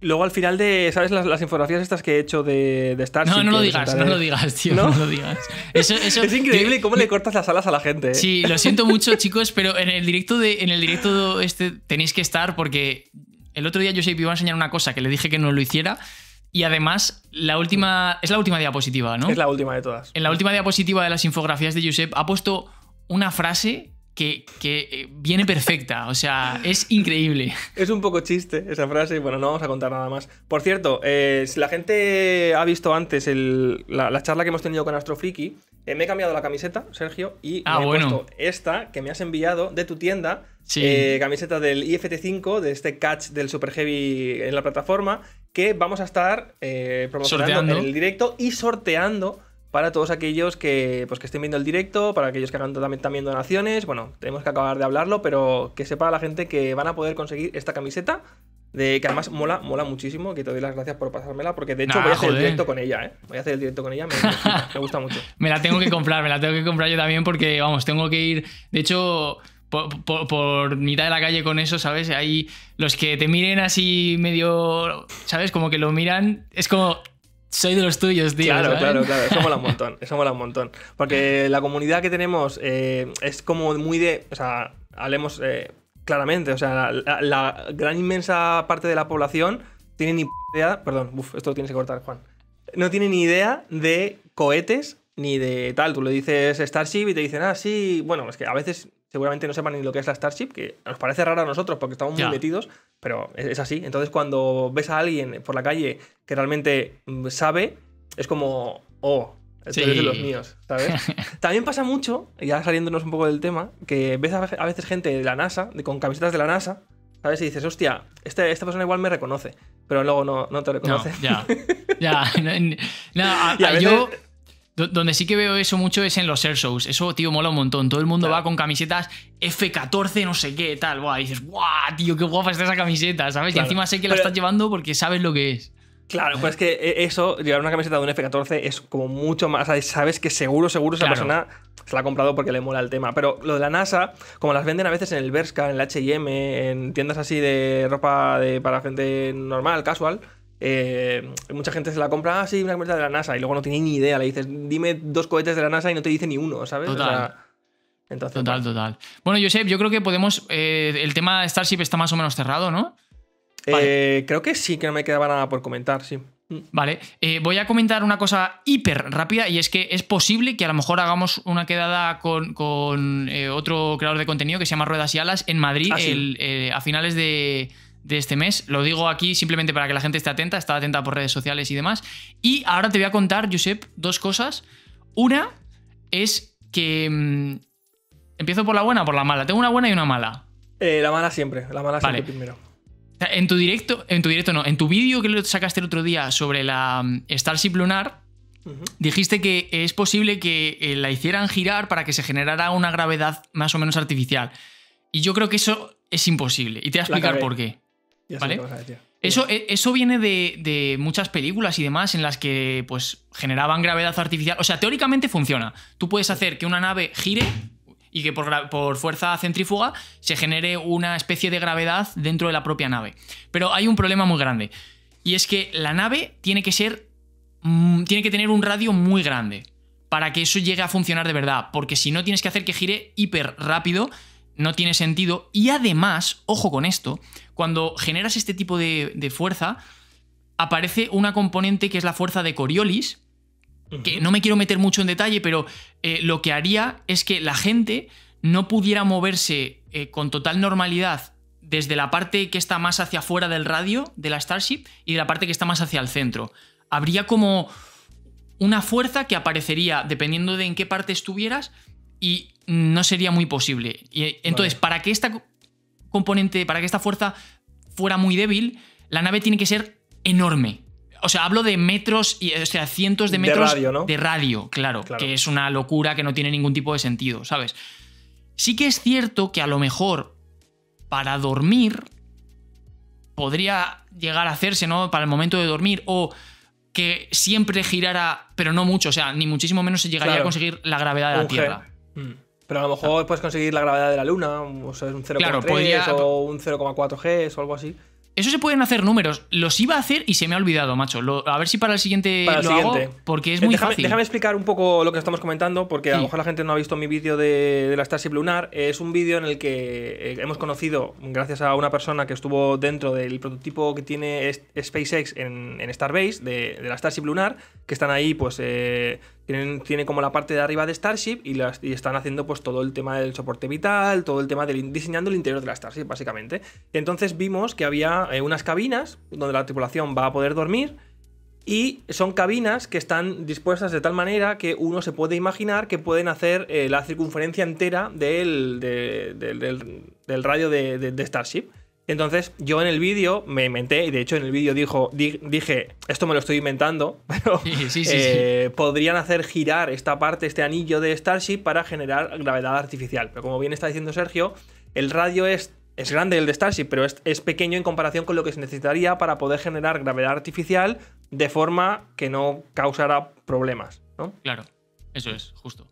Luego al final de, ¿sabes? Las, las infografías estas que he hecho de, de Starship. No, no lo digas, presentaré? no lo digas, tío, ¿No? no, lo digas. Eso, eso- Es increíble yo- cómo le cortas las alas a la gente. ¿eh? Sí, lo siento mucho, chicos, pero en el directo de, en el directo este tenéis que estar porque el otro día Josep iba a enseñar una cosa que le dije que no lo hiciera y además la última es la última diapositiva, ¿no? Es la última de todas. En la última diapositiva de las infografías de Josep ha puesto una frase que, que, viene perfecta, o sea, es increíble. Es un poco chiste esa frase, bueno, no vamos a contar nada más. Por cierto, eh, si la gente ha visto antes el- la, la charla que hemos tenido con Astrofriki, eh, me he cambiado la camiseta, Sergio, y Ah, me he bueno. puesto esta que me has enviado de tu tienda, Sí. eh, camiseta del IFT5, de este catch del Super Heavy en la plataforma, que vamos a estar eh, promocionando Sorteando. en el directo y sorteando para todos aquellos que, pues, que estén viendo el directo, para aquellos que hagan también, también donaciones. Bueno, tenemos que acabar de hablarlo, pero que sepa la gente que van a poder conseguir esta camiseta. De, que además mola, mola muchísimo, que te doy las gracias por pasármela, porque de hecho Nah, voy a hacer el directo con ella, ¿eh? Voy a hacer el directo con ella, me, me gusta mucho. Me la tengo que comprar, me la tengo que comprar yo también porque, vamos, tengo que ir. De hecho, por, por- por mitad de la calle con eso, ¿sabes? Hay los que te miren así medio, ¿sabes? Como que lo miran. Es como, soy de los tuyos, tío. Claro, ¿sabes? claro, claro, eso mola un montón, eso mola un montón. Porque la comunidad que tenemos eh, es como muy de, o sea, hablemos eh, claramente, o sea, la, la gran inmensa parte de la población tiene ni idea, perdón, uf, esto lo tienes que cortar, Juan, no tiene ni idea de cohetes ni de tal, tú le dices Starship y te dicen, ah, sí, bueno, es que a veces seguramente no sepan ni lo que es la Starship, que nos parece raro a nosotros porque estamos muy metidos, pero es, así. Entonces cuando ves a alguien por la calle que realmente mm, sabe, es como, oh, Tú Sí. eres de los míos, ¿sabes? También pasa mucho, ya saliéndonos un poco del tema, que ves a a veces gente de la NASA, de- con camisetas de la NASA, ¿sabes? Y dices, hostia, este, esta persona igual me reconoce, pero luego no, no te No, reconoce. ya. Ya. No, n- no, a- Y a a- veces- yo. Do- Donde sí que veo eso mucho es en los air shows. Eso, tío, mola un montón. Todo el mundo Claro. va con camisetas F14, no sé qué, tal. Buah, dices, ¡guau, tío, qué guapa está esa camiseta! ¿Sabes? Claro. Y encima sé que la estás llevando porque sabes lo que es. Claro, pues es que eh, eso, llevar una camiseta de un F14 es como mucho más. ¿sabes? Sabes que seguro, seguro esa Claro. persona se la ha comprado porque le mola el tema. Pero lo de la NASA, como las venden a veces en el Berska, en el HM, en tiendas así de ropa de, para gente normal, casual. Eh, mucha gente se la compra, ah, sí, una camiseta de la NASA, y luego no tiene ni idea. Le dices, dime dos cohetes de la NASA y no te dice ni uno, ¿sabes? Total. entonces, Total, total. Bueno, Josep, yo creo que podemos. eh, el tema de Starship está más o menos cerrado, ¿no? Eh, creo que sí, que no me quedaba nada por comentar, sí. Mm. Vale, eh, voy a comentar una cosa hiper rápida y es que es posible que a lo mejor hagamos una quedada con, con, eh, otro creador de contenido que se llama Ruedas y Alas en Madrid Ah, sí. el, eh, a finales de, de este mes. Lo digo aquí simplemente para que la gente esté atenta, está atenta por redes sociales y demás. Y ahora te voy a contar, Josep, dos cosas. Una es que... mm, empiezo por la buena o por la mala. Tengo una buena y una mala. Eh, la mala siempre, la mala Vale. siempre primero. En tu directo, en tu directo no, en tu vídeo que sacaste el otro día sobre la mm, Starship Lunar, dijiste que es posible que eh, la hicieran girar para que se generara una gravedad más o menos artificial. Y yo creo que eso es imposible. Y te voy a explicar por qué. Ya sé ¿Vale? qué vas a decir. Eso, eh, eso viene de, de muchas películas y demás en las que pues generaban gravedad artificial. O sea, teóricamente funciona. Tú puedes hacer que una nave gire y que por, por fuerza centrífuga se genere una especie de gravedad dentro de la propia nave. Pero hay un problema muy grande. Y es que la nave tiene que ser. mm, tiene que tener un radio muy grande. Para que eso llegue a funcionar de verdad. Porque si no tienes que hacer que gire hiper rápido, no tiene sentido. Y además, ojo con esto, cuando generas este tipo de, de fuerza, aparece una componente que es la fuerza de Coriolis, que no me quiero meter mucho en detalle, pero eh, lo que haría es que la gente no pudiera moverse eh, con total normalidad desde la parte que está más hacia afuera del radio de la Starship y de la parte que está más hacia el centro. Habría como una fuerza que aparecería dependiendo de en qué parte estuvieras y no sería muy posible. Y eh, entonces, Vale. para que esta co- componente, para que esta fuerza fuera muy débil, la nave tiene que ser enorme. O sea, hablo de metros, y, o sea, cientos de De metros radio, ¿no? de radio, claro, Claro. que es una locura que no tiene ningún tipo de sentido, ¿sabes? Sí que es cierto que a lo mejor para dormir podría llegar a hacerse, ¿no? Para el momento de dormir o que siempre girara, pero no mucho, o sea, ni muchísimo menos se llegaría Claro. a conseguir la gravedad de la. Tierra. Mm. Pero a lo mejor puedes conseguir la gravedad de la Luna, o sea, un 0,3 Claro, podría- o un 0,4 G o algo así. Eso se pueden hacer números. Los iba a hacer y se me ha olvidado, macho. Lo- a ver si para el siguiente Para el lo siguiente. hago, porque es Eh, muy déjame, fácil. déjame explicar un poco lo que estamos comentando, porque a lo mejor la gente no ha visto mi vídeo de, de la Starship Lunar. Es un vídeo en el que eh, hemos conocido, gracias a una persona que estuvo dentro del prototipo que tiene SpaceX en, en Starbase, de, de la Starship Lunar, que están ahí, pues, eh, tienen, tiene como la parte de arriba de Starship y, las- están haciendo, pues, todo el tema del soporte vital, todo el tema del diseñando el interior de la Starship, básicamente. Entonces vimos que había eh, unas cabinas donde la tripulación va a poder dormir y son cabinas que están dispuestas de tal manera que uno se puede imaginar que pueden hacer eh, la circunferencia entera del, de- del- radio de Starship. Entonces, yo en el vídeo me inventé, y de hecho en el vídeo dijo, di- dije, esto me lo estoy inventando, pero Sí, sí, sí, eh, podrían hacer girar esta parte, este anillo de Starship para generar gravedad artificial. Pero como bien está diciendo Sergio, el radio es, es grande el de Starship, pero es, es pequeño en comparación con lo que se necesitaría para poder generar gravedad artificial de forma que no causara problemas. ¿no? Claro, eso es, justo.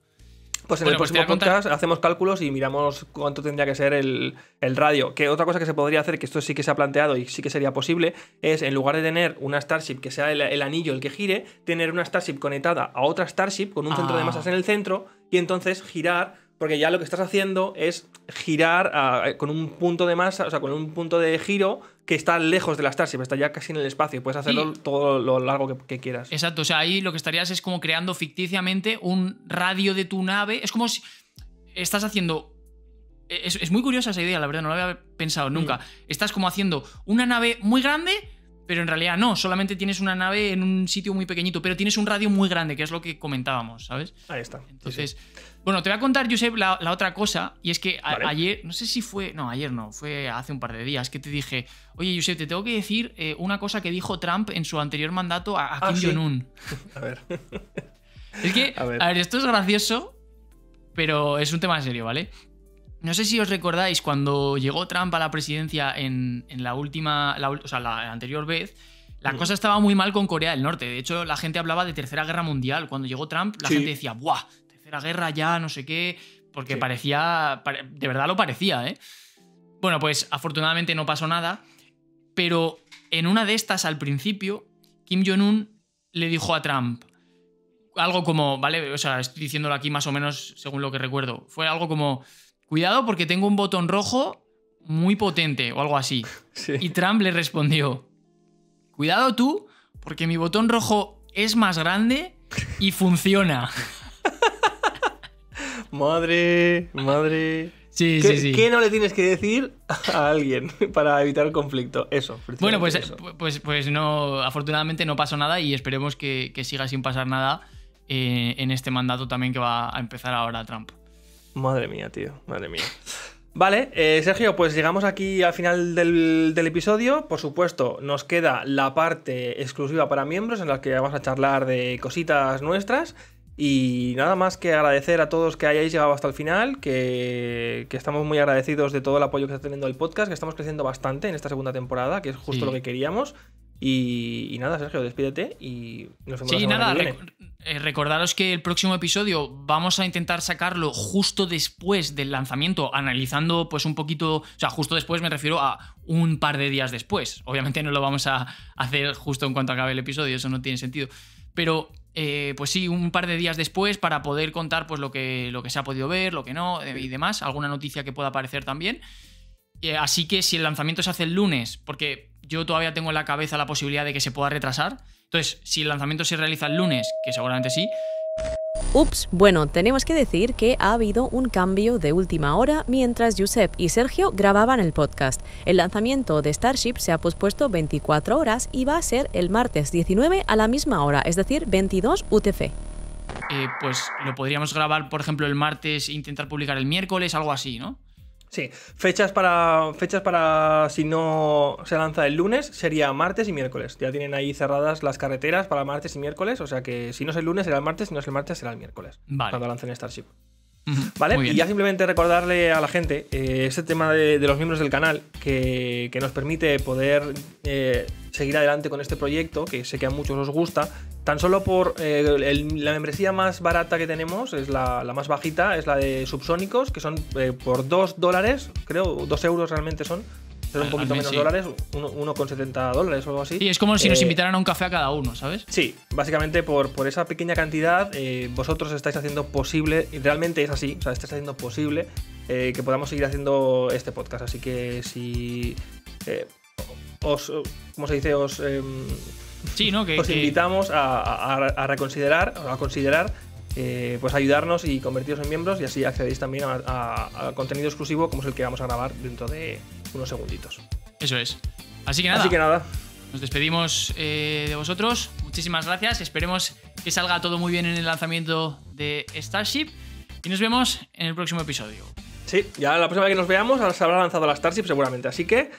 Pues en Bueno, el pues próximo podcast hacemos cálculos y miramos cuánto tendría que ser el, el radio. Que otra cosa que se podría hacer, que esto sí que se ha planteado y sí que sería posible, es en lugar de tener una Starship que sea el, el anillo el que gire, tener una Starship conectada a otra Starship con un centro de Ah. masas en el centro y entonces girar, porque ya lo que estás haciendo es girar ah, con un punto de masa, o sea, con un punto de giro que está lejos de la Starship, está ya casi en el espacio, puedes hacerlo Sí. todo lo largo que, que quieras. Exacto, o sea, ahí lo que estarías es como creando ficticiamente un radio de tu nave. Es como si estás haciendo. Es, es muy curiosa esa idea, la verdad, no la había pensado Mm. nunca. Estás como haciendo una nave muy grande, pero en realidad no, solamente tienes una nave en un sitio muy pequeñito, pero tienes un radio muy grande, que es lo que comentábamos, ¿sabes? Ahí está. sí, sí. Entonces, bueno, te voy a contar, Josep, la, la otra cosa, y es que a- Vale. ayer, no sé si fue, no, ayer no, fue hace un par de días que te dije, oye, Josep, te tengo que decir eh, una cosa que dijo Trump en su anterior mandato a, a Ah, Kim sí. Jong-un. A ver. Es que, A ver. esto es gracioso, pero es un tema serio, ¿vale? No sé si os recordáis cuando llegó Trump a la presidencia en, en la última, la o sea, la anterior vez, la cosa estaba muy mal con Corea del Norte. De hecho, la gente hablaba de Tercera Guerra Mundial. Cuando llegó Trump, la Sí. gente decía, ¡buah! Tercera Guerra ya, no sé qué. Porque Sí. parecía, pare- de verdad lo parecía, ¿eh? Bueno, pues afortunadamente no pasó nada, pero en una de estas al principio, Kim Jong-un le dijo a Trump algo como, ¿vale? O sea, estoy diciéndolo aquí más o menos según lo que recuerdo. Fue algo como, cuidado porque tengo un botón rojo muy potente o algo así. Sí. Y Trump le respondió, cuidado tú porque mi botón rojo es más grande y funciona. Madre, madre. Sí, ¿Qué, sí, sí. qué no le tienes que decir a alguien para evitar el conflicto? Eso. Bueno, pues, eso. pues, pues no, afortunadamente no pasó nada y esperemos que, que siga sin pasar nada eh, en este mandato también que va a empezar ahora Trump. Madre mía, tío. Madre mía. Vale, eh, Sergio, pues llegamos aquí al final del, del episodio. Por supuesto, nos queda la parte exclusiva para miembros en la que vamos a charlar de cositas nuestras. Y nada más que agradecer a todos que hayáis llegado hasta el final, que, que estamos muy agradecidos de todo el apoyo que está teniendo el podcast, que estamos creciendo bastante en esta segunda temporada, que es justo Sí. lo que queríamos. Y, y nada, Sergio, despídete y nos vemos la Sí, semana nada, que viene. eh, recordaros que el próximo episodio vamos a intentar sacarlo justo después del lanzamiento, analizando pues un poquito, o sea, justo después me refiero a un par de días después. Obviamente no lo vamos a hacer justo en cuanto acabe el episodio, eso no tiene sentido. Pero eh, pues sí, un par de días después para poder contar pues lo que, lo que se ha podido ver, lo que no eh, y demás, alguna noticia que pueda aparecer también. Así que si el lanzamiento se hace el lunes, porque yo todavía tengo en la cabeza la posibilidad de que se pueda retrasar, entonces si el lanzamiento se realiza el lunes, que seguramente sí, Ups, bueno, tenemos que decir que ha habido un cambio de última hora mientras Josep y Sergio grababan el podcast. El lanzamiento de Starship se ha pospuesto 24 horas y va a ser el martes 19 a la misma hora, es decir, 22 UTC. eh, pues lo podríamos grabar, por ejemplo, el martes e intentar publicar el miércoles, algo así, ¿no? Sí, fechas para fechas para si no se lanza el lunes sería martes y miércoles. Ya tienen ahí cerradas las carreteras para martes y miércoles, o sea que si no es el lunes será el martes, si no es el martes será el miércoles. Vale. Cuando lancen Starship. ¿Vale? Y ya simplemente recordarle a la gente eh, este tema de, de los miembros del canal que, que nos permite poder eh, seguir adelante con este proyecto, que sé que a muchos os gusta. Tan solo por eh, el- la membresía más barata que tenemos, es la, la más bajita, es la de Subsónicos, que son eh, por 2 dólares, creo, 2 euros realmente son. Son un poquito menos sí. dólares, uno- 1,70 dólares o algo así. Sí, es como si nos Eh, invitaran a un café a cada uno, ¿sabes? Sí, básicamente por, por esa pequeña cantidad eh, vosotros estáis haciendo posible, y realmente es así, o sea, estáis haciendo posible eh, que podamos seguir haciendo este podcast. Así que si os, ¿cómo se dice? Os, em, Sí, ¿no? Que, os que- invitamos a, a- a reconsiderar, a considerar, eh, pues ayudarnos y convertiros en miembros y así accedéis también a, a- a contenido exclusivo como es el que vamos a grabar dentro de unos segunditos. Eso es. Así que nada, Así que nada, nos despedimos eh, de vosotros. Muchísimas gracias. Esperemos que salga todo muy bien en el lanzamiento de Starship. Y nos vemos en el próximo episodio. sí, ya la próxima vez que nos veamos se habrá lanzado la Starship seguramente. Así que